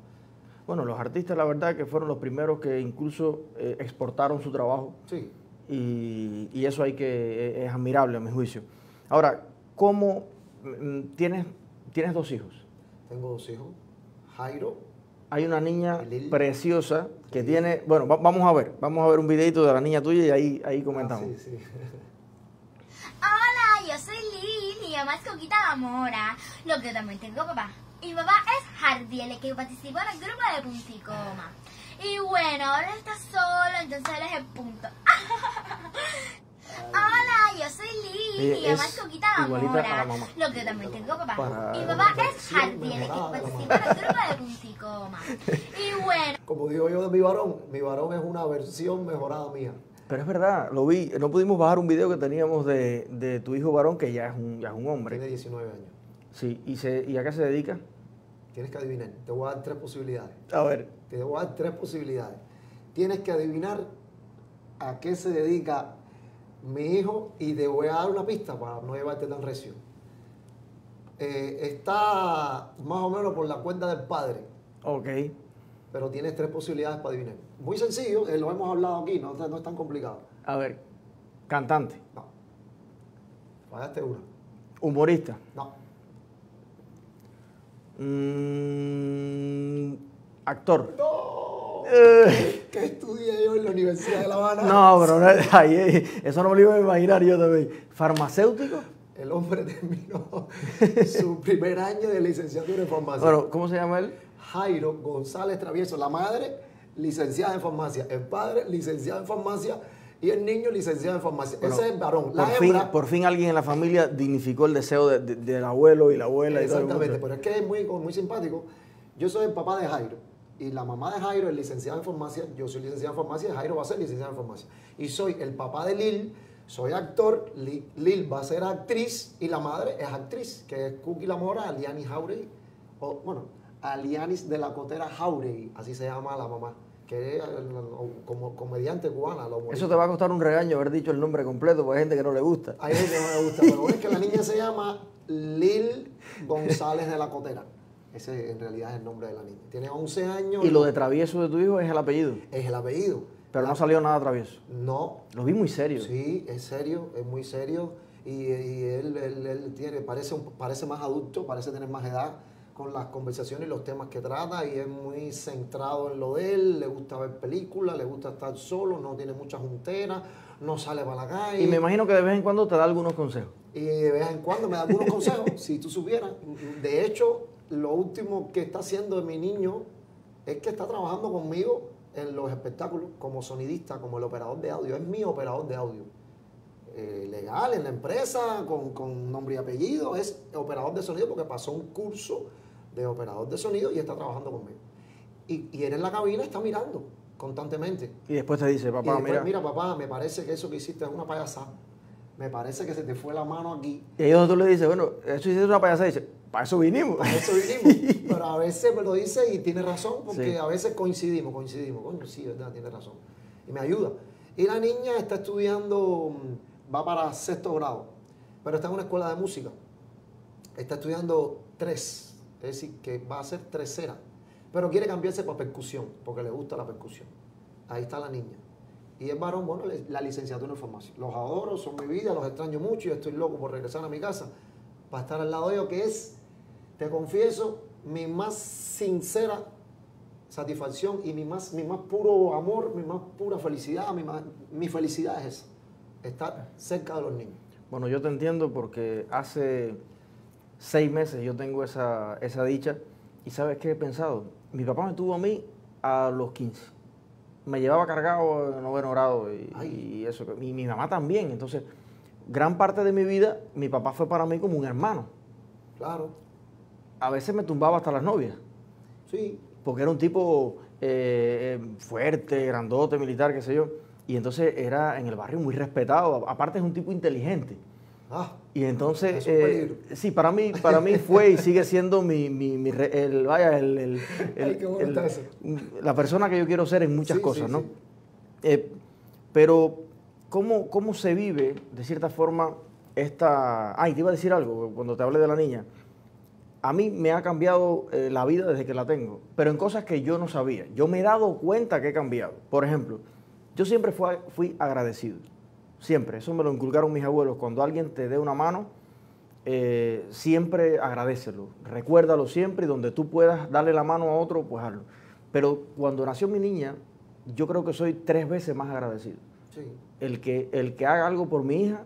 Bueno, los artistas, la verdad, que fueron los primeros que incluso eh, exportaron su trabajo Sí, y, y eso hay que eh, es admirable a mi juicio. Ahora, ¿cómo mm, tienes tienes dos hijos? tengo dos hijos, Jairo, Hay una niña preciosa que Sí. tiene, bueno, va- vamos a ver, vamos a ver un videito de la niña tuya y ahí ahí comentamos. Ah, sí, sí. Hola, yo soy Lili, mi mamá es Coquita. Lo que yo también tengo papá. Y papá es Jardiel, el que participó en el grupo de Punticoma. Y bueno, ahora está solo, entonces él es el punto. *laughs* Hola, yo soy Lili, mi mamá es Coquita la mamá. Lo que yo también tengo papá. Para- mi papá es Jardiel, el que mejorada de la participó en el grupo de Punticoma. *laughs* Y bueno. Como digo yo de mi varón, mi varón es una versión mejorada mía. Pero es verdad, lo vi, no pudimos bajar un video que teníamos de, de tu hijo varón que ya es un, ya es un hombre. Tiene 19 años. Sí, y, se, ¿y a qué se dedica? Tienes que adivinar. Te voy a dar tres posibilidades. A ver. Te voy a dar tres posibilidades. Tienes que adivinar a qué se dedica mi hijo y te voy a dar una pista para no llevarte tan recio. Eh, está más o menos por la cuenta del padre, Ok. pero tienes tres posibilidades para adivinar. Muy sencillo, eh, lo hemos hablado aquí, no, no es tan complicado. A ver. Cantante. No. Fallaste una. Humorista. No. Mm, actor. ¡No! Eh, ¿Qué estudié yo en la Universidad de La Habana? no, pero no, *laughs* ay, eh, eso no me lo iba a imaginar yo también. ¿Farmacéutico? El hombre terminó *laughs* su primer año de licenciatura en farmacia. Bueno, ¿cómo se llama él? Jairo González Travieso, la madre licenciada en farmacia, el padre licenciado en farmacia y el niño licenciado en farmacia. Bueno, Ese es el varón. La por, fin, hembra, por fin alguien en la familia dignificó el deseo de- de- del abuelo y la abuela. y todo el exactamente, mundo. pero es que es muy, muy simpático. Yo soy el papá de Jairo Y la mamá de Jairo es licenciada en farmacia, yo soy licenciado en farmacia, Jairo va a ser licenciado en farmacia. Y soy el papá de Lil, soy actor, Li- Lil va a ser actriz y la madre es actriz, que es Cookie La Mora, Aliani Jauregui, o bueno, Alianis de la Cotera Jauregui, así se llama la mamá, que es eh, como comediante cubana. Eso te va a costar un regaño haber dicho el nombre completo, porque hay gente que no le gusta. Hay gente que no le gusta, pero es que la niña se llama Lil González de la Cotera. Ese en realidad es el nombre de la niña. Tiene 11 años. Y lo de travieso de tu hijo es el apellido. Es el apellido. Pero La- no salió nada travieso. No, Lo vi muy serio. sí, es serio, es muy serio. Y, y él, él- él tiene, parece, parece más adulto, parece tener más edad con las conversaciones y los temas que trata. Y es muy centrado en lo de él. Le gusta ver películas, le gusta estar solo, no tiene mucha juntera, no sale para la calle. Y me imagino que de vez en cuando te da algunos consejos. Y de vez en cuando me da algunos consejos, *laughs* si tú supieras. De hecho, lo último que está haciendo mi niño es que está trabajando conmigo en los espectáculos como sonidista, como el operador de audio. Es mi operador de audio. Eh, legal en la empresa, con, con nombre y apellido, es operador de sonido porque pasó un curso de operador de sonido y está trabajando conmigo. Y, y él en la cabina está mirando constantemente. Y después te dice, papá, después, mira. mira, papá, me parece que eso que hiciste es una payasada. Me parece que se te fue la mano aquí. Y donde tú le dices, bueno, eso hiciste una payasada. Y dice, para eso vinimos. Para eso vinimos. *laughs* Pero a veces me lo dice y tiene razón, porque Sí. a veces coincidimos, coincidimos. Coño, sí, verdad, tiene razón. Y me ayuda. Y la niña está estudiando, mm, va para sexto grado, pero está en una escuela de música. Está estudiando tres, es decir, que va a ser tercera. Pero quiere cambiarse para percusión, porque le gusta la percusión. Ahí está la niña. Y es varón, bueno, la licenciatura en farmacia. Los adoro, son mi vida, los extraño mucho y estoy loco por regresar a mi casa para estar al lado de ellos, que es, te confieso, mi más sincera satisfacción y mi más, mi más puro amor, mi más pura felicidad, mi, más- mi felicidad es esa, estar cerca de los niños. Bueno, yo te entiendo porque hace seis meses yo tengo esa, esa dicha y ¿sabes qué he pensado? Mi papá me tuvo a mí a los 15. Me llevaba cargado en noveno grado y, y eso. Y mi mamá también. Entonces, gran parte de mi vida, mi papá fue para mí como un hermano. Claro, A veces me tumbaba hasta las novias, sí, porque era un tipo eh, eh, fuerte, grandote, militar, qué sé yo. Y entonces era en el barrio muy respetado. Aparte es un tipo inteligente. ah, Y entonces, eh, sí, para mí, para mí fue y sigue siendo mi, mi, mi el, vaya, el, el- *laughs* la persona que yo quiero ser en muchas Sí, cosas, sí, ¿no? sí. Eh, pero, ¿cómo, ¿cómo se vive, de cierta forma, esta... Ay, te iba a decir algo cuando te hablé de la niña. A mí me ha cambiado eh, la vida desde que la tengo, pero en cosas que yo no sabía. Yo me he dado cuenta que he cambiado. Por ejemplo, yo siempre fui, fui agradecido. Siempre. Eso me lo inculcaron mis abuelos. Cuando alguien te dé una mano, eh, siempre agradecelo. Recuérdalo siempre y donde tú puedas darle la mano a otro, pues hazlo. Pero cuando nació mi niña, yo creo que soy tres veces más agradecido. sí, El que, el que haga algo por mi hija,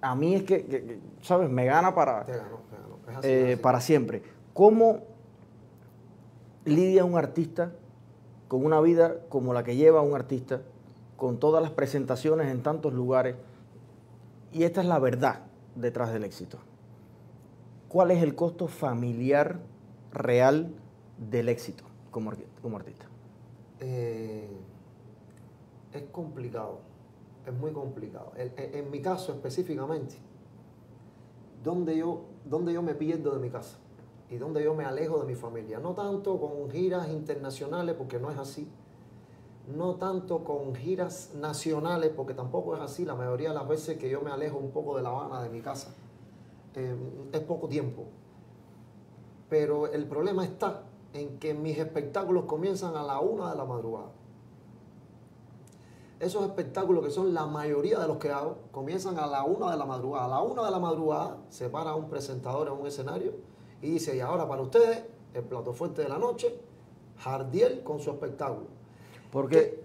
a mí es que, que- que, ¿sabes? Me gana para, te ganó, te ganó. Es así, eh, así. para siempre. ¿Cómo lidia un artista con una vida como la que lleva un artista, con todas las presentaciones en tantos lugares? Y esta es la verdad detrás del éxito. ¿Cuál es el costo familiar real del éxito como, artista? Eh, es complicado, es muy complicado. En, en- en mi caso específicamente, donde yo, donde yo me pierdo de mi casa y donde yo me alejo de mi familia. No tanto con giras internacionales, porque no es así. No tanto con giras nacionales, porque tampoco es así. La mayoría de las veces que yo me alejo un poco de La Habana, de mi casa, eh, es poco tiempo. Pero el problema está en que mis espectáculos comienzan a la una de la madrugada. Esos espectáculos que son la mayoría de los que hago comienzan a la una de la madrugada. A la una de la madrugada se para un presentador en un escenario y dice, y ahora para ustedes, el plato fuerte de la noche, Jardiel con su espectáculo. Porque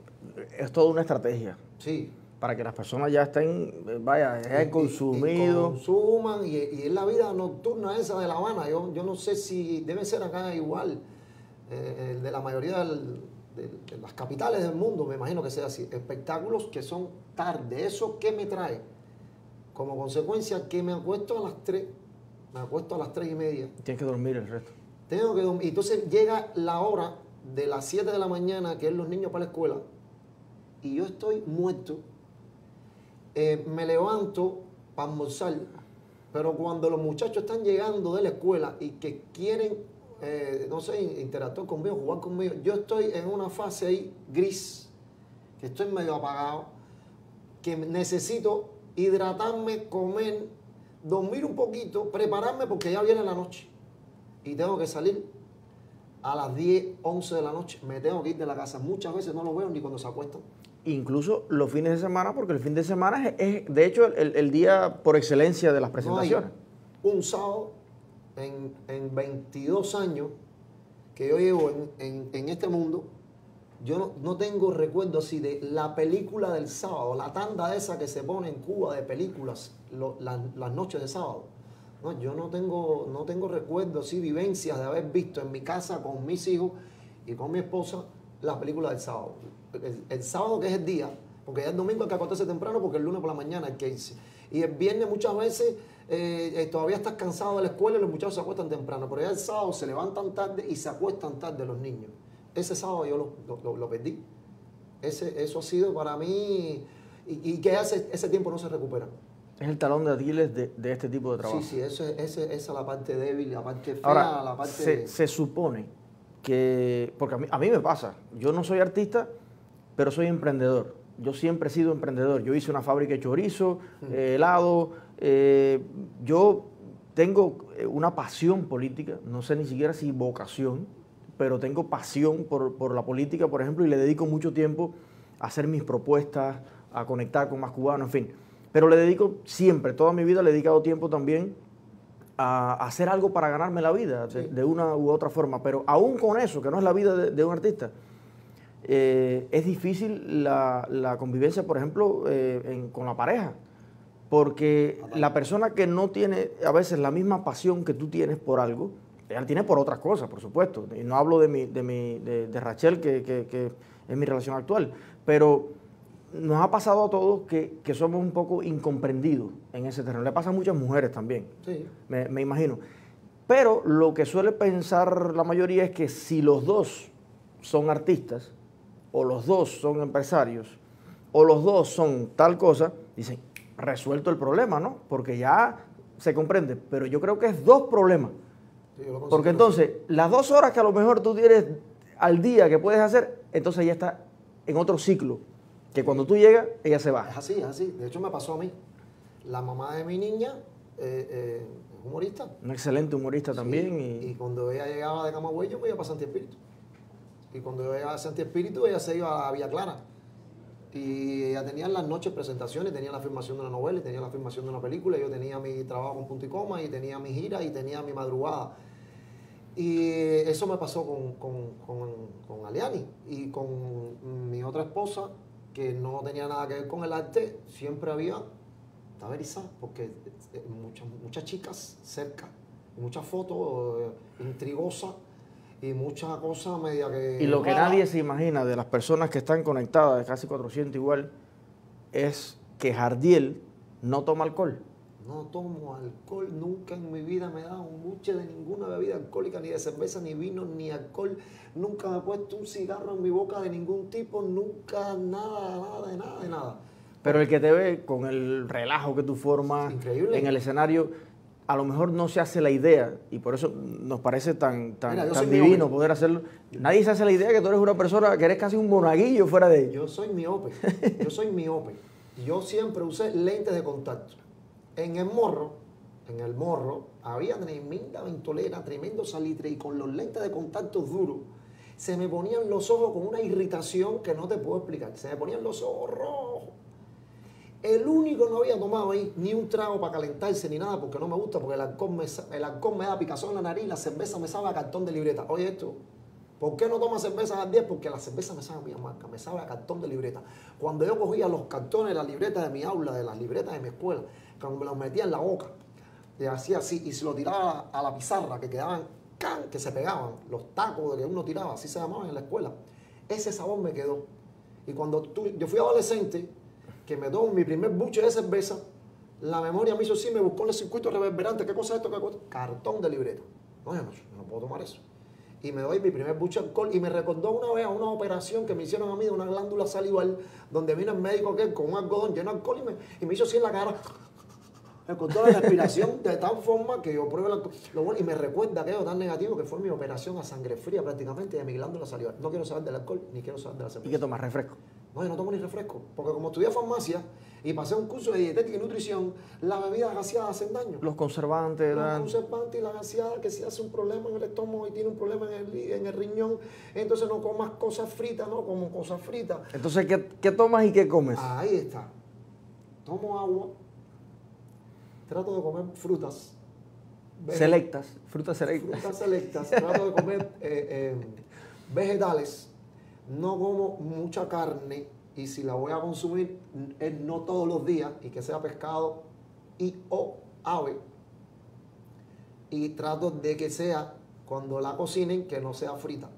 es toda una estrategia Sí. para que las personas ya estén, eh, vaya, ya Y- consumido. Y, consuman, y, y es la vida nocturna esa de La Habana. Yo, yo no sé si debe ser acá igual, eh, el de la mayoría del- de, de las capitales del mundo, me imagino que sea así. Espectáculos que son tarde. ¿Eso qué me trae? Como consecuencia que me acuesto a las 3, me acuesto a las 3 y media. Tienes que dormir el resto. Tengo que dormir. Entonces llega la hora de las 7 de la mañana, que es los niños para la escuela, y yo estoy muerto, eh, me levanto para almorzar, pero cuando los muchachos están llegando de la escuela y que quieren, eh, no sé, interactuar conmigo, jugar conmigo, yo estoy en una fase ahí gris, que estoy medio apagado, que necesito hidratarme, comer, dormir un poquito, prepararme porque ya viene la noche y tengo que salir a las 10, 11 de la noche, me tengo que ir de la casa. Muchas veces no lo veo ni cuando se acuestan. Incluso los fines de semana, porque el fin de semana es, es, de hecho, el, el día por excelencia de las No presentaciones. un sábado en, en 22 años que yo llevo en, en- en este mundo, yo no, no tengo recuerdo así de la película del sábado, la tanda esa que se pone en Cuba de películas lo- la- las noches de sábado. No, yo no tengo, no tengo recuerdo así, vivencias de haber visto en mi casa con mis hijos y con mi esposa la película del sábado. El, sábado que es el día, porque ya el domingo hay que acostarse temprano porque el lunes por la mañana hay que. Y el viernes muchas veces eh, eh, todavía estás cansado de la escuela y los muchachos se acuestan temprano, pero ya el sábado se levantan tarde y se acuestan tarde los niños. Ese sábado yo lo, lo- lo- lo perdí. Ese, eso ha sido para mí, y, y que ese, ese tiempo no se recupera. Es el talón de Aquiles de, de este tipo de trabajo. Sí, sí, eso es- ese- esa es la parte débil, la parte fea, Ahora, la parte... se, se supone que, porque a mí, a mí me pasa, yo no soy artista, pero soy emprendedor. Yo siempre he sido emprendedor. Yo hice una fábrica de chorizo, eh, helado. Eh, yo tengo eh, una pasión política, no sé ni siquiera si vocación, pero tengo pasión por, por la política, por ejemplo, y le dedico mucho tiempo a hacer mis propuestas, a conectar con más cubanos, en fin. Pero le dedico siempre, toda mi vida le he dedicado tiempo también a hacer algo para ganarme la vida de, de una u otra forma. Pero aún con eso, que no es la vida de, de un artista, eh, es difícil la, la convivencia, por ejemplo, eh, en- con la pareja. Porque la persona que no tiene a veces la misma pasión que tú tienes por algo, ella la tiene por otras cosas, por supuesto. Y no hablo de, mi, de, mi, de, de Rachel, que, que- que es mi relación actual. Pero nos ha pasado a todos que, que somos un poco incomprendidos en ese terreno. Le pasa a muchas mujeres también Sí. me, me imagino. Pero lo que suele pensar la mayoría es que si los dos son artistas, o los dos son empresarios, o los dos son tal cosa, dicen, resuelto el problema, ¿no? Porque ya se comprende. Pero yo creo que es dos problemas. Sí, Porque entonces, las dos horas que a lo mejor tú tienes al día que puedes hacer, entonces ya está en otro ciclo. Que cuando tú llegas, ella se va. Es así, es así. De hecho, me pasó a mí. La mamá de mi niña eh, eh, es humorista. Un excelente humorista también. Sí, y- y cuando ella llegaba de Camagüey, yo me iba para Santi Espíritu. Y cuando yo llegaba a Santi Espíritu, ella se iba a Villa Clara. Y ella tenía en las noches presentaciones, tenía la filmación de una novela, y tenía la filmación de una película, yo tenía mi trabajo con punto y coma, y tenía mi gira, y tenía mi madrugada. Y eso me pasó con, con, con, con Aliani y con mi otra esposa, que no tenía nada que ver con el arte, siempre había taberizar, porque eh, muchas, muchas chicas cerca, muchas fotos eh, intrigosas y mucha cosa media que... Y lo que nadie se imagina de las personas que están conectadas, casi 400 igual, es que Jardiel no toma alcohol. No tomo alcohol, nunca en mi vida me he dado un buche de ninguna bebida alcohólica, ni de cerveza, ni vino, ni alcohol. Nunca me he puesto un cigarro en mi boca de ningún tipo, nunca nada, nada, de nada, de nada. Pero el que te ve con el relajo que tú formas en el escenario, a lo mejor no se hace la idea, y por eso nos parece tan, tan, Mira, divino miope. poder hacerlo. Nadie se hace la idea que tú eres una persona que eres casi un monaguillo fuera de ello. Yo soy miope, *laughs* yo soy miope. Yo siempre usé lentes de contacto. En el morro, en el morro, había tremenda ventolera, tremendo salitre y con los lentes de contacto duros se me ponían los ojos con una irritación que no te puedo explicar. Se me ponían los ojos rojos. El único no había tomado ahí ni un trago para calentarse ni nada porque no me gusta, porque el alcohol me, el da picazón en la nariz, la cerveza me sabe a cartón de libreta. Oye esto, ¿por qué no toma cerveza a las 10? Porque la cerveza me sabe a mi marca, me sabe a cartón de libreta. Cuando yo cogía los cartones las libretas de mi aula, de las libretas de mi escuela, cuando me los metía en la boca, y así, y se lo tiraba a la pizarra, que quedaban, can, que se pegaban, los tacos de que uno tiraba, así se llamaban en la escuela, ese sabor me quedó. Y cuando tú- yo fui adolescente, que me tomo mi primer buche de cerveza, la memoria me hizo así, me buscó en el circuito reverberante, ¿qué cosa es esto? ¿Qué cosa? Cartón de libreta. No, yo no, yo no puedo tomar eso. y me doy mi primer buche de alcohol y me recordó una vez a una operación que me hicieron a mí de una glándula salival donde vino el médico que con un algodón lleno de alcohol y me, y me hizo así en la cara me contó la respiración de tal forma que yo pruebo el alcohol lo bueno, y me recuerda aquello tan negativo que fue mi operación a sangre fría prácticamente de mi glándula salival no quiero saber del alcohol ni quiero saber de la ¿Y cerveza qué tomas? ¿Refresco? No, yo no tomo ni refresco, porque como estudié farmacia y pasé un curso de dietética y nutrición, las bebidas gaseadas hacen daño. Los conservantes, Los dan- conservantes y la gaseada que si hace un problema en el estómago y tiene un problema en el, en el riñón, entonces no comas cosas fritas, no como cosas fritas. Entonces, ¿qué, qué tomas y qué comes? Ahí está. Tomo agua, trato de comer frutas. Selectas, frutas selectas. frutas selectas, trato de comer *laughs* eh, eh, vegetales, no como mucha carne y si la voy a consumir es no todos los días y que sea pescado y o ave. Y trato de que sea cuando la cocinen que no sea frita.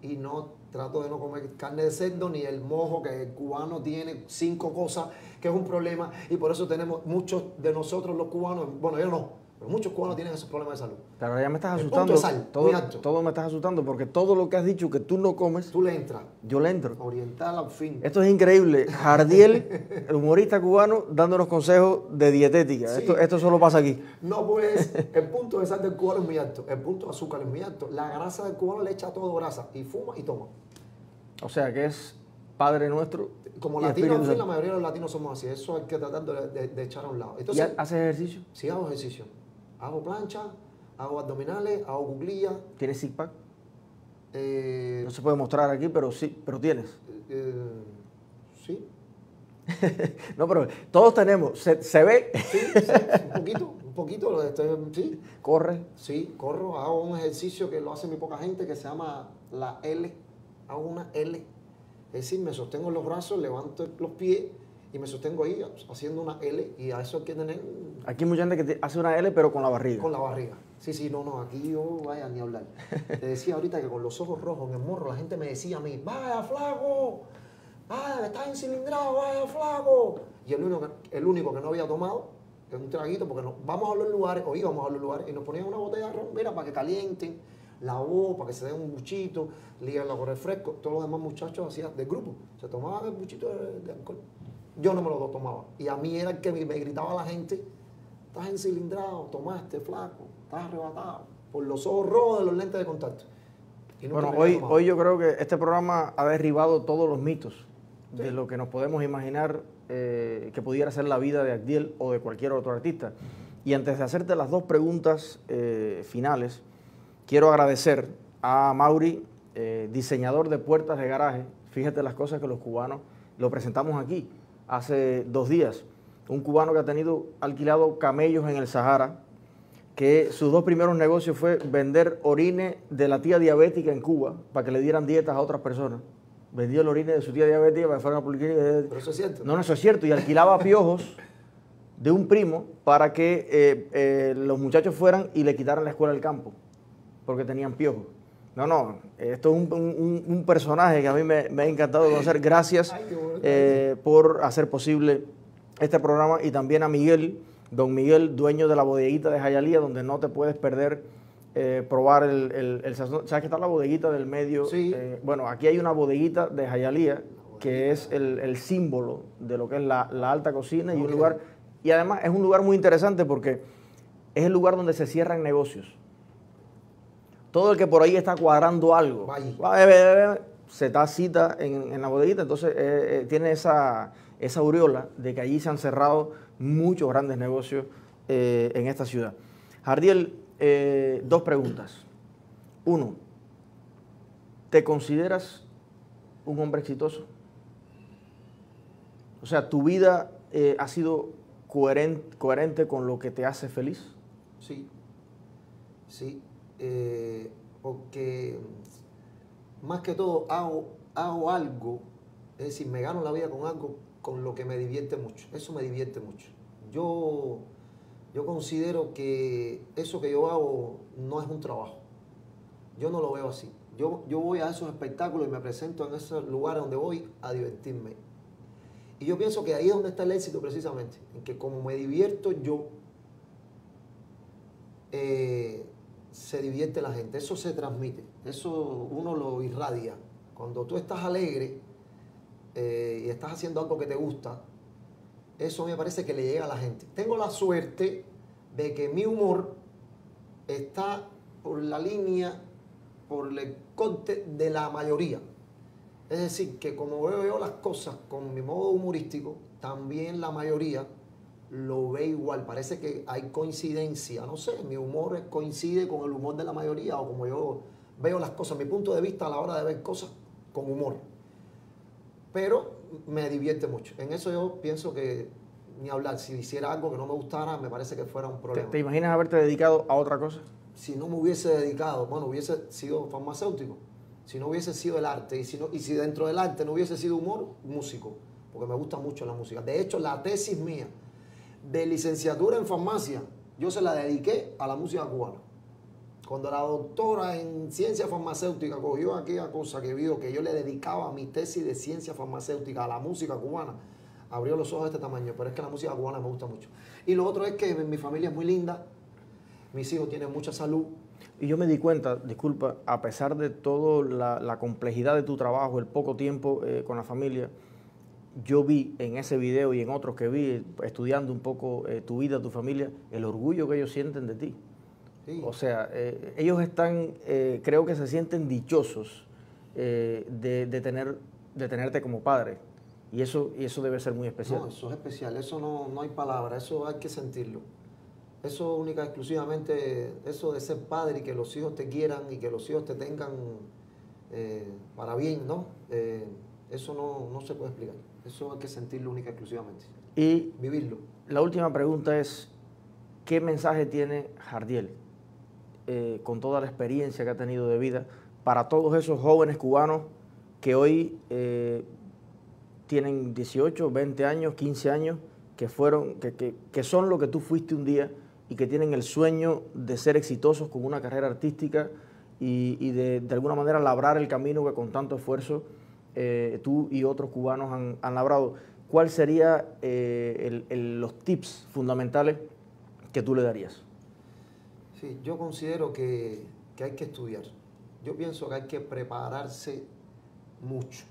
Y no trato de no comer carne de cerdo ni el mojo que el cubano tiene cinco cosas que es un problema. Y por eso tenemos muchos de nosotros los cubanos bueno yo no pero muchos cubanos tienen esos problemas de salud Pero ya me estás El asustando. punto de sal, todo, muy alto. todo me estás asustando porque todo lo que has dicho que tú no comes, tú le entras yo le entro. oriental al fin Esto es increíble. Jardiel, *laughs* el humorista cubano, dándonos consejos de dietética. Sí. Esto, esto solo pasa aquí. No, pues el punto de sal del cubano es muy alto, el punto de azúcar es muy alto. La grasa del cubano le echa todo grasa y fuma y toma. O sea que es Padre Nuestro. Como y latinos, Espíritu en fin, la mayoría de los latinos somos así. Eso hay que tratar de, de- de echar a un lado. ¿Y Entonces, haces ejercicio? si hago ejercicio, hago plancha, hago abdominales, hago cuclillas. ¿Tienes six pack? eh, No se puede mostrar aquí, pero sí, pero tienes. eh, sí, *laughs* No, pero todos tenemos. Se, se ve, sí, sí, un poquito, un poquito. este- sí, corre. Sí, corro, hago un ejercicio que lo hace muy poca gente que se llama la L. Hago una L. Es decir, me sostengo en los brazos, levanto los pies y me sostengo ahí haciendo una L y a eso hay que tener Aquí hay mucha gente que hace una L, pero con la barriga. con la barriga. Sí, sí, no, no, aquí yo vaya ni hablar. *laughs* Te decía ahorita que con los ojos rojos en el morro la gente me decía a mí, vaya flaco, vaya, estás encilindrado, vaya flaco. Y el único, que, el único que no había tomado es un traguito porque no, vamos a los lugares, o íbamos a los lugares y nos ponían una botella de ron, mira, para que calienten la voz, para que se den un buchito, líganla con refresco. Todos los demás muchachos hacían del grupo, se tomaban el buchito de, de alcohol. Yo no me lo tomaba. Y a mí era el que me, me gritaba la gente, estás encilindrado, tomaste flaco, estás arrebatado, por los ojos rojos de los lentes de contacto. Y Bueno, hoy, hoy yo creo que este programa ha derribado todos los mitos de lo que nos podemos imaginar eh, que pudiera ser la vida de Agdiel o de cualquier otro artista. Y antes de hacerte las dos preguntas eh, finales, quiero agradecer a Mauri, eh, diseñador de puertas de garaje. Fíjate las cosas que los cubanos lo presentamos aquí hace dos días. Un cubano que ha tenido alquilado camellos en el Sahara, que sus dos primeros negocios fue vender orines de la tía diabética en Cuba para que le dieran dietas a otras personas. Vendió el orine de su tía diabética para que fueran a policlínica. Pero eso es cierto. No, no, eso es cierto. Y alquilaba *laughs* piojos de un primo para que eh, eh, los muchachos fueran y le quitaran la escuela del campo, porque tenían piojos. No, no, esto es un, un- un personaje que a mí me, me ha encantado conocer. Gracias eh, por hacer posible este programa y también a Miguel, don Miguel, dueño de la bodeguita de Jayalía, donde no te puedes perder eh, probar el, el, el sazón. ¿Sabes que está la bodeguita del medio? Sí. Eh, bueno, aquí hay una bodeguita de Jayalía que es el, el símbolo de lo que es la, la alta cocina y un lugar, y además es un lugar muy interesante porque es el lugar donde se cierran negocios. Todo el que por ahí está cuadrando algo, va, se da cita en, en la bodeguita, entonces eh, eh, tiene esa, esa aureola de que allí se han cerrado muchos grandes negocios eh, en esta ciudad. Jardiel, dos preguntas. Uno, ¿te consideras un hombre exitoso? O sea, ¿tu vida ha sido coherente, coherente con lo que te hace feliz? Sí, sí, eh, porque más que todo hago, hago algo, es decir, me gano la vida con algo con lo que me divierte mucho, eso me divierte mucho. Yo, yo considero que eso que yo hago no es un trabajo, yo no lo veo así. Yo, yo voy a esos espectáculos y me presento en esos lugares donde voy a divertirme. Y yo pienso que ahí es donde está el éxito precisamente, en que como me divierto yo, eh, se divierte la gente, eso se transmite, eso uno lo irradia. Cuando tú estás alegre eh, y estás haciendo algo que te gusta, eso me parece que le llega a la gente. Tengo la suerte de que mi humor está por la línea, por el corte de la mayoría. Es decir, que como veo yo las cosas con mi modo humorístico, también la mayoría lo ve igual. Parece que hay coincidencia. No sé, mi humor coincide con el humor de la mayoría o como yo veo las cosas, mi punto de vista a la hora de ver cosas con humor. Pero me divierte mucho. En eso yo pienso que ni hablar. Si hiciera algo que no me gustara, me parece que fuera un ¿Te, problema. te imaginas haberte dedicado a otra cosa? Si no me hubiese dedicado, bueno, hubiese sido farmacéutico. Si no hubiese sido el arte y si, no, y si dentro del arte no hubiese sido humor, músico. Porque me gusta mucho la música. De hecho, la tesis mía de licenciatura en farmacia, yo se la dediqué a la música cubana. Cuando la doctora en ciencia farmacéutica cogió aquella cosa que vio que yo le dedicaba mi tesis de ciencia farmacéutica a la música cubana, abrió los ojos de este tamaño. Pero es que la música cubana me gusta mucho. Y lo otro es que mi familia es muy linda, mis hijos tienen mucha salud. Y yo me di cuenta, disculpa, a pesar de toda la, complejidad de tu trabajo, el poco tiempo eh, con la familia, yo vi en ese video y en otros que vi, estudiando un poco eh, tu vida, tu familia, el orgullo que ellos sienten de ti. Sí. O sea, eh, ellos están, eh, creo que se sienten dichosos de, de tener, de tenerte como padre. Y eso, y eso debe ser muy especial. No, eso es especial, eso no, no hay palabra, eso hay que sentirlo. Eso única y exclusivamente, eso de ser padre y que los hijos te quieran y que los hijos te tengan para bien, ¿no? Eso no, no se puede explicar. Eso hay que sentirlo única y exclusivamente. Y Vivirlo. la última pregunta es, ¿qué mensaje tiene Jardiel eh, con toda la experiencia que ha tenido de vida para todos esos jóvenes cubanos que hoy eh, tienen 18, 20 años, 15 años, que, fueron, que, que- que son lo que tú fuiste un día y que tienen el sueño de ser exitosos con una carrera artística y, y de, de alguna manera labrar el camino que con tanto esfuerzo eh, tú y otros cubanos han, labrado. ¿Cuál sería eh, los tips fundamentales que tú le darías? Sí, yo considero que, que hay que estudiar. Yo pienso que hay que prepararse mucho.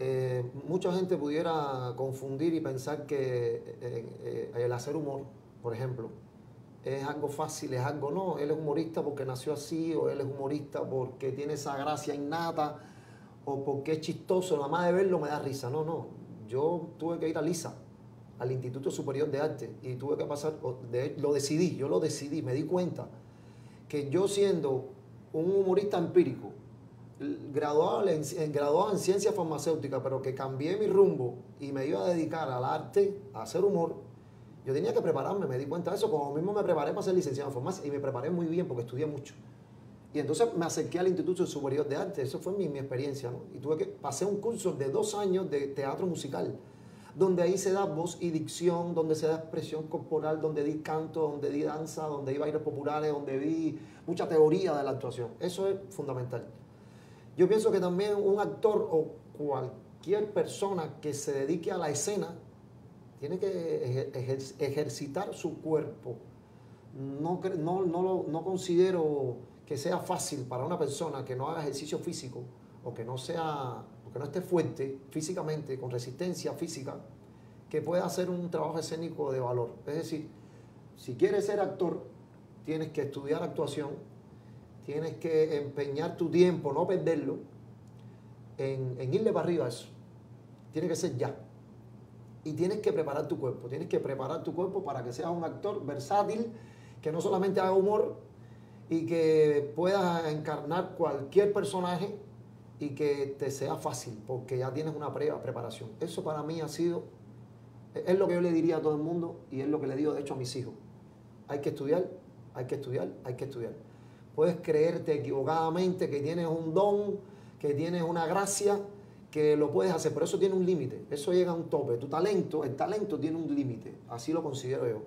Eh, mucha gente pudiera confundir y pensar que el hacer humor, por ejemplo, es algo fácil, es algo no. Él es humorista porque nació así, o él es humorista porque tiene esa gracia innata, o porque es chistoso. Nada más de verlo me da risa. No, no. Yo tuve que ir a Lisa, al Instituto Superior de Arte, y tuve que pasar, lo decidí, yo lo decidí, me di cuenta que yo siendo un humorista empírico, graduado en, en- graduado en ciencia farmacéutica, pero que cambié mi rumbo y me iba a dedicar al arte, a hacer humor, yo tenía que prepararme, me di cuenta de eso, como mismo me preparé para ser licenciado en farmacia y me preparé muy bien porque estudié mucho. Y entonces me acerqué al Instituto Superior de Arte, eso fue mi, mi experiencia, ¿no? Y tuve que, pasé un curso de dos años de teatro musical, donde ahí se da voz y dicción, donde se da expresión corporal, donde di canto, donde di danza, donde di bailes populares, donde vi mucha teoría de la actuación. Eso es fundamental. Yo pienso que también un actor o cualquier persona que se dedique a la escena tiene que ejer- ejer- ejercitar su cuerpo. No, no, no, lo- no considero que sea fácil para una persona que no haga ejercicio físico o que no sea, que no esté fuerte físicamente, con resistencia física, que pueda hacer un trabajo escénico de valor. Es decir, si quieres ser actor, tienes que estudiar actuación, tienes que empeñar tu tiempo, no perderlo, en, en irle para arriba eso. Tiene que ser ya. Y tienes que preparar tu cuerpo, tienes que preparar tu cuerpo para que seas un actor versátil, que no solamente haga humor y que puedas encarnar cualquier personaje y que te sea fácil, porque ya tienes una previa preparación. Eso para mí ha sido, es lo que yo le diría a todo el mundo y es lo que le digo de hecho a mis hijos. Hay que estudiar, hay que estudiar, hay que estudiar. Puedes creerte equivocadamente que tienes un don, que tienes una gracia, que lo puedes hacer, pero eso tiene un límite, eso llega a un tope. Tu talento, el talento tiene un límite, así lo considero yo.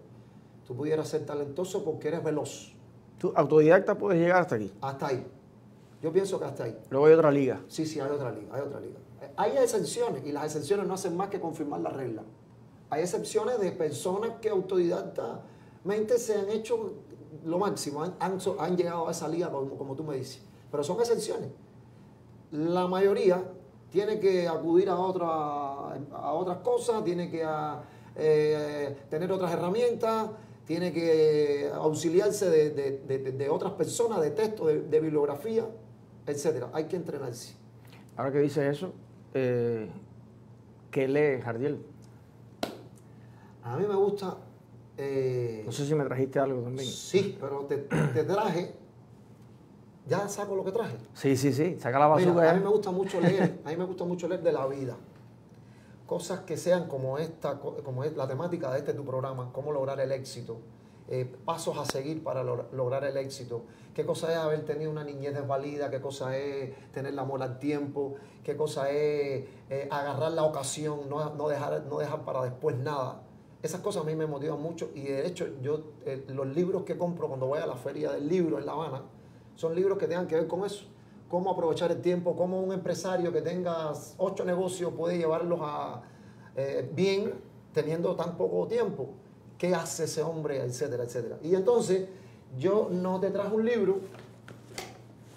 Tú pudieras ser talentoso porque eres veloz, Tú, autodidacta, puedes llegar hasta aquí. hasta ahí. Yo pienso que hasta ahí. Luego hay otra liga. Sí, sí, hay otra liga, hay otra liga. Hay excepciones y las excepciones no hacen más que confirmar la regla. Hay excepciones de personas que autodidactamente se han hecho lo máximo, han, han so- han llegado a esa liga como, como tú me dices. Pero son excepciones. La mayoría tiene que acudir a, otra, a otras cosas, tiene que a, eh, tener otras herramientas, tiene que auxiliarse de, de- de- de otras personas, de texto, de, bibliografía, etcétera. Hay que entrenarse. Ahora que dices eso, eh, ¿qué lee Jardiel? A mí me gusta... eh, No sé si me trajiste algo también. Sí, pero te, te traje. Ya saco lo que traje. Sí, sí, sí, saca la Mira, basura. a mí me gusta mucho leer, a mí me gusta mucho leer de la vida. Cosas que sean como esta, co- como es la temática de este tu programa, cómo lograr el éxito, eh, pasos a seguir para log- lograr el éxito, qué cosa es haber tenido una niñez desvalida, qué cosa es tener el amor al tiempo, qué cosa es eh, agarrar la ocasión, no, no dejar, no dejar para después nada. Esas cosas a mí me motivan mucho y de hecho yo eh, los libros que compro cuando voy a la feria del libro en La Habana son libros que tengan que ver con eso. Cómo aprovechar el tiempo, cómo un empresario que tenga ocho negocios puede llevarlos a eh, bien teniendo tan poco tiempo. ¿Qué hace ese hombre? Etcétera, etcétera. Y entonces yo no te traje un libro,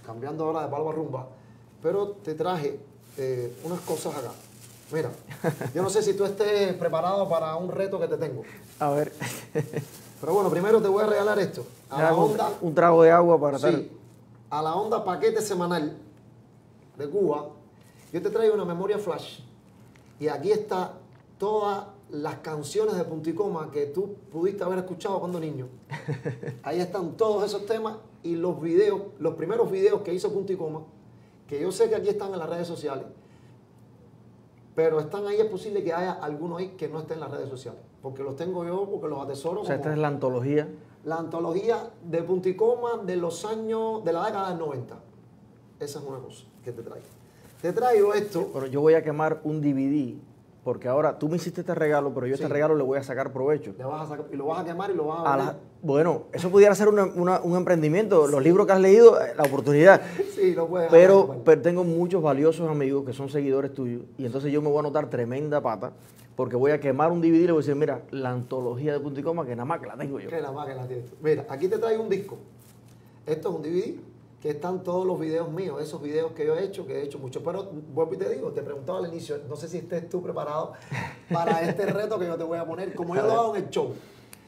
cambiando ahora de palma rumba, pero te traje eh, unas cosas acá. Mira, *laughs* yo no sé si tú estés preparado para un reto que te tengo. A ver, Pero bueno, primero te voy a regalar esto. A la un, onda, un trago de agua para sí, a la onda paquete semanal de Cuba, yo te traigo una memoria flash. Y aquí está todas las canciones de Punticoma que tú pudiste haber escuchado cuando niño. *laughs* Ahí están todos esos temas y los videos, los primeros videos que hizo Punticoma, que yo sé que aquí están en las redes sociales, pero están ahí, es posible que haya alguno ahí que no esté en las redes sociales, porque los tengo yo, porque los atesoro. O sea, como- esta es la antología. La antología de Punticoma de los años, de la década del 90. Esa es una cosa que te traigo. Te traigo esto. Pero yo voy a quemar un DVD, porque ahora tú me hiciste este regalo, pero yo Sí. este regalo le voy a sacar provecho. Le vas a sacar- y lo vas a quemar y lo vas a A vender. la- bueno, eso pudiera ser una- una- un emprendimiento. Los libros que has leído, eh, la oportunidad. Sí, lo puedes Pero, quemar. pero tengo muchos valiosos amigos que son seguidores tuyos y entonces yo me voy a notar tremenda pata porque voy a quemar un DVD y le voy a decir, mira, la antología de Punto y Coma que nada más que la tengo yo. Que la más que la tienes tú. Mira, aquí te traigo un disco. Esto es un DVD que están todos los videos míos, esos videos que yo he hecho, que he hecho mucho. Pero vuelvo y te digo, te preguntaba al inicio, no sé si estés tú preparado para *laughs* este reto que yo te voy a poner, como yo lo hago en el show.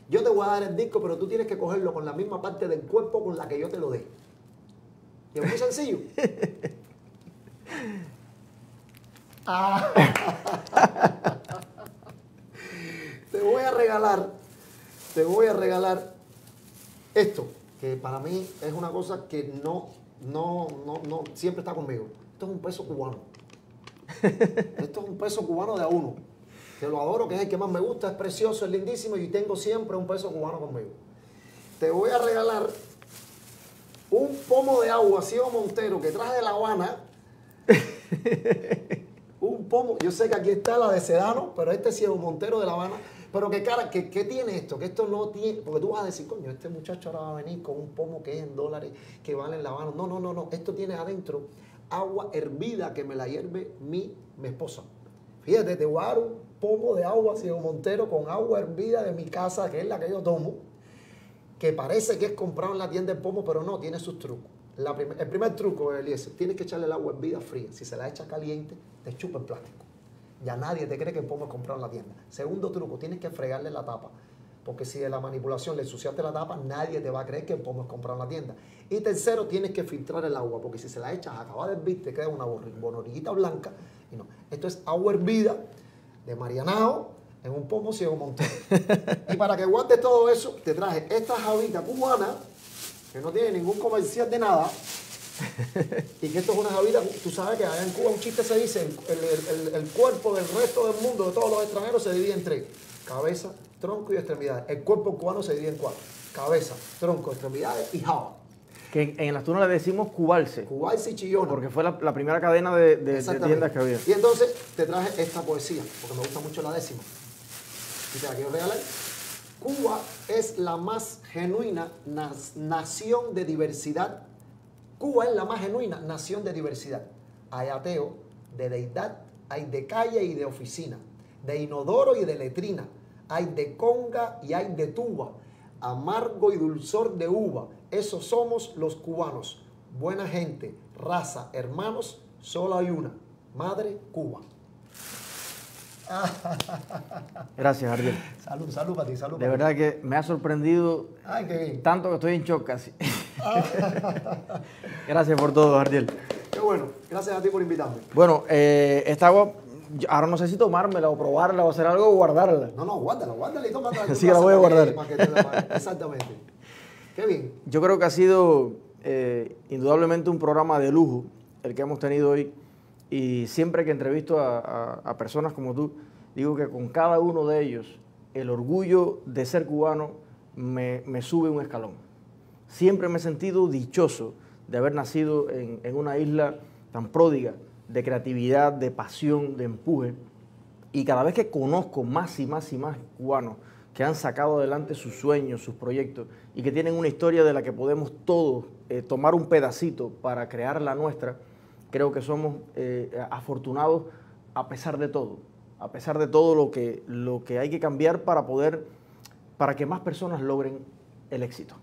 Yo te voy a dar el disco, pero tú tienes que cogerlo con la misma parte del cuerpo con la que yo te lo dé. Y es muy sencillo. *laughs* Ah. *laughs* te voy a regalar, te voy a regalar esto, que para mí es una cosa que no, no, no, no, siempre está conmigo. Esto es un peso cubano. *laughs* Esto es un peso cubano de a uno. Que lo adoro, que es el que más me gusta, es precioso, es lindísimo y tengo siempre un peso cubano conmigo. Te voy a regalar un pomo de agua, Ciego Montero, que traje de La Habana. *laughs* un pomo, yo sé que aquí está la de Sedano, pero este es Ciego Montero de La Habana. Pero que cara, que, ¿qué tiene esto? Que esto no tiene, porque tú vas a decir, coño, este muchacho ahora va a venir con un pomo que es en dólares, que vale en La Habana. No, no, no, no. Esto tiene adentro agua hervida que me la hierve mi, mi esposa. Fíjate, te voy a dar un pomo de agua Ciego Montero con agua hervida de mi casa, que es la que yo tomo que parece que es comprado en la tienda de pomo, pero no, tiene sus trucos. La prim- el primer truco, Eliezer, tienes que echarle el agua hervida fría. Si se la echa caliente, te chupa el plástico. Ya nadie te cree que es comprado en la tienda. Segundo truco, tienes que fregarle la tapa. Porque si de la manipulación le ensuciaste la tapa, nadie te va a creer que es comprado en la tienda. Y tercero, tienes que filtrar el agua, porque si se la echas acabada de hervir, te queda una bonoriguita blanca. Y no, esto es agua hervida de Marianao en un pomo ciego montero. *laughs* y para que guardes todo eso, te traje esta javita cubana, que no tiene ningún comercial de nada. y que esto es una javita, tú sabes que allá en Cuba un chiste se dice, el, el- el- cuerpo del resto del mundo, de todos los extranjeros, se divide en tres. Cabeza, tronco y extremidades. El cuerpo cubano se divide en cuatro. Cabeza, tronco, extremidades y java. Que en, en las tunas le decimos cubarse, Cubarse y chillona. porque fue la, la primera cadena de, de- de tiendas que había. Y entonces te traje esta poesía, porque me gusta mucho la décima. Y te la quiero regalar. Cuba es la más genuina nación de diversidad. Cuba es la más genuina nación de diversidad. Hay ateo, de deidad, hay de calle y de oficina, de inodoro y de letrina, hay de conga y hay de tuba, amargo y dulzor de uva. Esos somos los cubanos. Buena gente, raza, hermanos, solo hay una. Madre Cuba. *laughs* Gracias, Jardiel. Salud, salud para ti, salud. De ti. verdad que me ha sorprendido Ay, qué bien. tanto que estoy en shock casi. *laughs* Gracias por todo, Jardiel. Qué bueno. Gracias a ti por invitarme. Bueno, eh, esta agua, ahora no sé si tomármela o probarla o hacer algo o guardarla. No, no, guárdala, guárdala y tómala. *laughs* Sí, la voy a para que- guardar. para que exactamente. Qué bien. Yo creo que ha sido eh, indudablemente un programa de lujo el que hemos tenido hoy. Y siempre que entrevisto a, personas como tú, digo que con cada uno de ellos el orgullo de ser cubano me, sube un escalón. Siempre me he sentido dichoso de haber nacido en, en una isla tan pródiga de creatividad, de pasión, de empuje. Y cada vez que conozco más y más y más cubanos que han sacado adelante sus sueños, sus proyectos y que tienen una historia de la que podemos todos eh, tomar un pedacito para crear la nuestra, creo que somos eh, afortunados a pesar de todo, a pesar de todo lo que, lo que hay que cambiar para poder, para que más personas logren el éxito.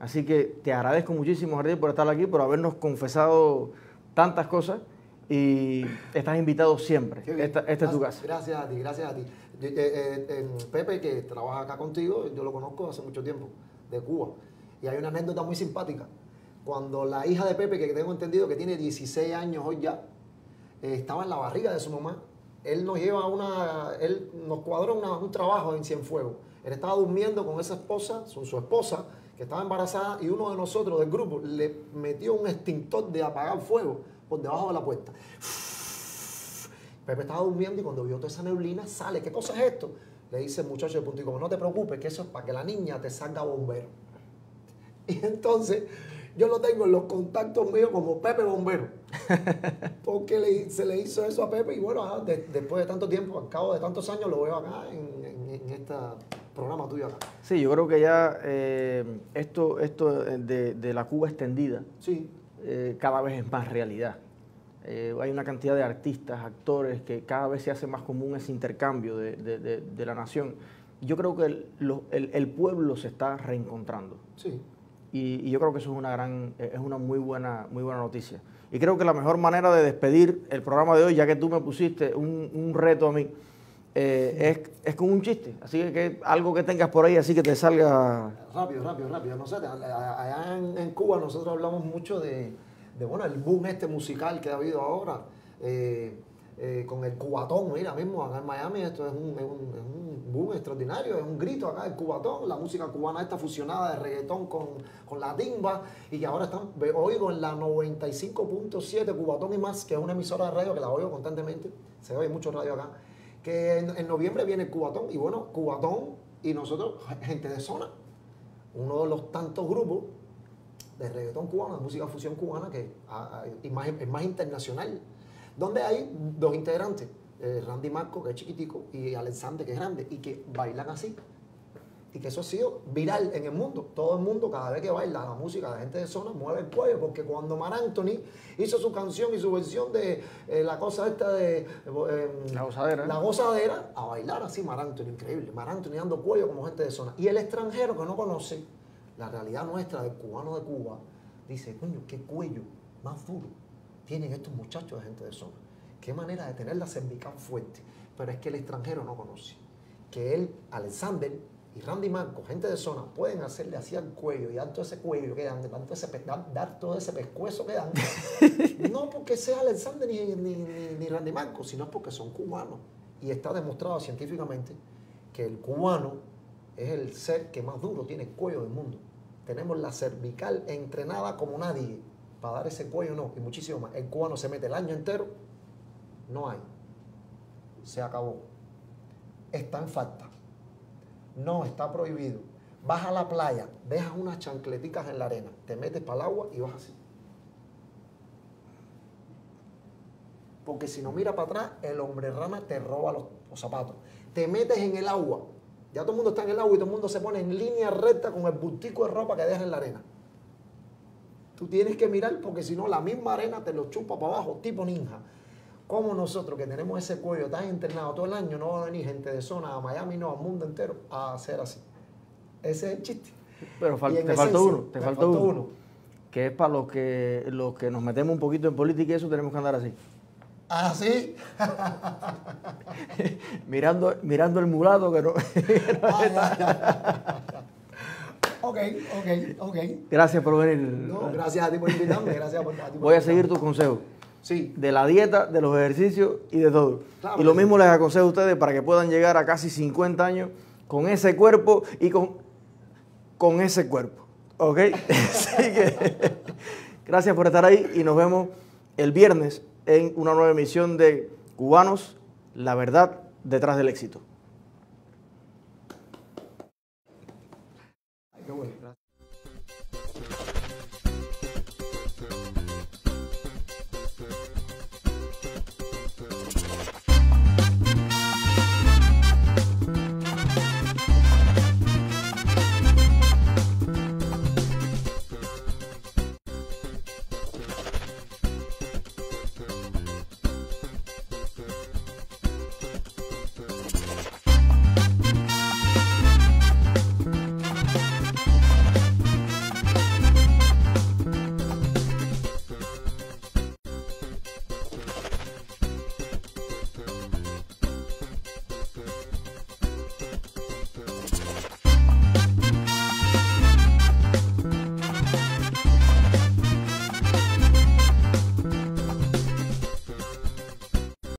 Así que te agradezco muchísimo, Jardín, por estar aquí, por habernos confesado tantas cosas y estás invitado siempre. Esta, esta es tu casa. Gracias a ti, gracias a ti. Yo- eh, eh, Pepe, que trabaja acá contigo, yo lo conozco hace mucho tiempo, de Cuba. Y hay una anécdota muy simpática. Cuando la hija de Pepe, que tengo entendido que tiene 16 años hoy ya, eh, estaba en la barriga de su mamá, él nos lleva una, él nos cuadró un trabajo en Cienfuegos. Él estaba durmiendo con esa esposa, con su esposa, que estaba embarazada, y uno de nosotros del grupo le metió un extintor de apagar fuego por debajo de la puerta. Pepe estaba durmiendo y cuando vio toda esa neblina sale, ¿qué cosa es esto? Le dice el muchacho de Puntico, no te preocupes, que eso es para que la niña te salga bombero. *laughs* Y entonces yo lo tengo en los contactos míos como Pepe Bombero. *laughs* Porque le- se le hizo eso a Pepe y bueno, ajá, de- después de tanto tiempo, al cabo de tantos años, lo veo acá en, en, en este programa tuyo acá. Sí, yo creo que ya eh, esto, esto de, de la Cuba extendida Sí, eh, cada vez es más realidad. Eh, hay una cantidad de artistas, actores, que cada vez se hace más común ese intercambio de, la nación. Yo creo que el, lo- el- el pueblo se está reencontrando. sí. Y, yo creo que eso es una gran, eh, es una muy buena, muy buena noticia. Y creo que la mejor manera de despedir el programa de hoy, ya que tú me pusiste un, un reto a mí, eh, es, es con un chiste. Así que, algo que tengas por ahí, así que te salga. Rápido, rápido, rápido. No sé, allá en, Cuba nosotros hablamos mucho de, de, bueno, el boom este musical que ha habido ahora. eh, eh, con el cubatón, mira mismo acá en Miami esto es un, es es boom extraordinario, es un grito acá el cubatón, la música cubana está fusionada de reggaetón con, con la timba y ahora están, oigo en la 95.7 Cubatón y más, que es una emisora de radio que la oigo constantemente, se oye mucho radio acá, que en, noviembre viene el Cubatón y bueno, Cubatón y nosotros, gente de zona, uno de los tantos grupos de reggaetón cubano, de música fusión cubana, que ah, ah, y más- es más internacional, donde hay dos integrantes, eh, Randy Marco, que es chiquitico, y Alexander, que es grande, y que bailan así. Y que eso ha sido viral en el mundo. Todo el mundo, cada vez que baila la música de gente de zona, mueve el cuello, porque cuando Mar Anthony hizo su canción y su versión de eh, la cosa esta de... eh, La gozadera. La gozadera, a bailar así Mar Anthony, increíble. Mar Anthony dando cuello como gente de zona. Y el extranjero que no conoce la realidad nuestra del cubano de Cuba, dice, coño, qué cuello más duro tienen estos muchachos de gente de zona. Qué manera de tener la cervical fuerte. Pero es que el extranjero no conoce. Que él, Alexander y Randy Marco, gente de zona, pueden hacerle así al cuello y dar todo ese cuello que dan, dar todo ese, dar, dar todo ese pescuezo que dan. *laughs* no porque sea Alexander ni, ni, ni- ni Randy Marco, sino porque son cubanos. Y está demostrado científicamente que el cubano es el ser que más duro tiene el cuello del mundo. Tenemos la cervical entrenada como nadie para dar ese cuello, no, y muchísimo más. El cubano se mete el año entero, no hay. Se acabó. Está en falta. No, está prohibido. Vas a la playa, dejas unas chancleticas en la arena, te metes para el agua y vas así. Porque si no mira para atrás, el hombre rana te roba los, los zapatos. Te metes en el agua. Ya todo el mundo está en el agua y todo el mundo se pone en línea recta con el bultico de ropa que deja en la arena. Tú tienes que mirar porque si no, la misma arena te lo chupa para abajo, tipo ninja. Como nosotros que tenemos ese cuello tan entrenado todo el año, no va a venir gente de zona a Miami, no, al mundo entero, a hacer así. Ese es el chiste. Pero fal- te esencia, uno, te me faltó uno. Que es para los que, los que nos metemos un poquito en política y eso tenemos que andar así. Ah, sí. *laughs* mirando, mirando el mulato que no. *laughs* Ok, ok, ok. Gracias por venir. No, gracias a ti por invitarme, gracias por, a ti por Voy a seguir tus consejos. Sí, De la dieta, de los ejercicios y de todo. Claro y lo mismo les aconsejo a ustedes para que puedan llegar a casi 50 años con ese cuerpo y con, con ese cuerpo. ¿Ok? *laughs* Así que gracias por estar ahí y nos vemos el viernes en una nueva emisión de Cubanos, la verdad detrás del éxito.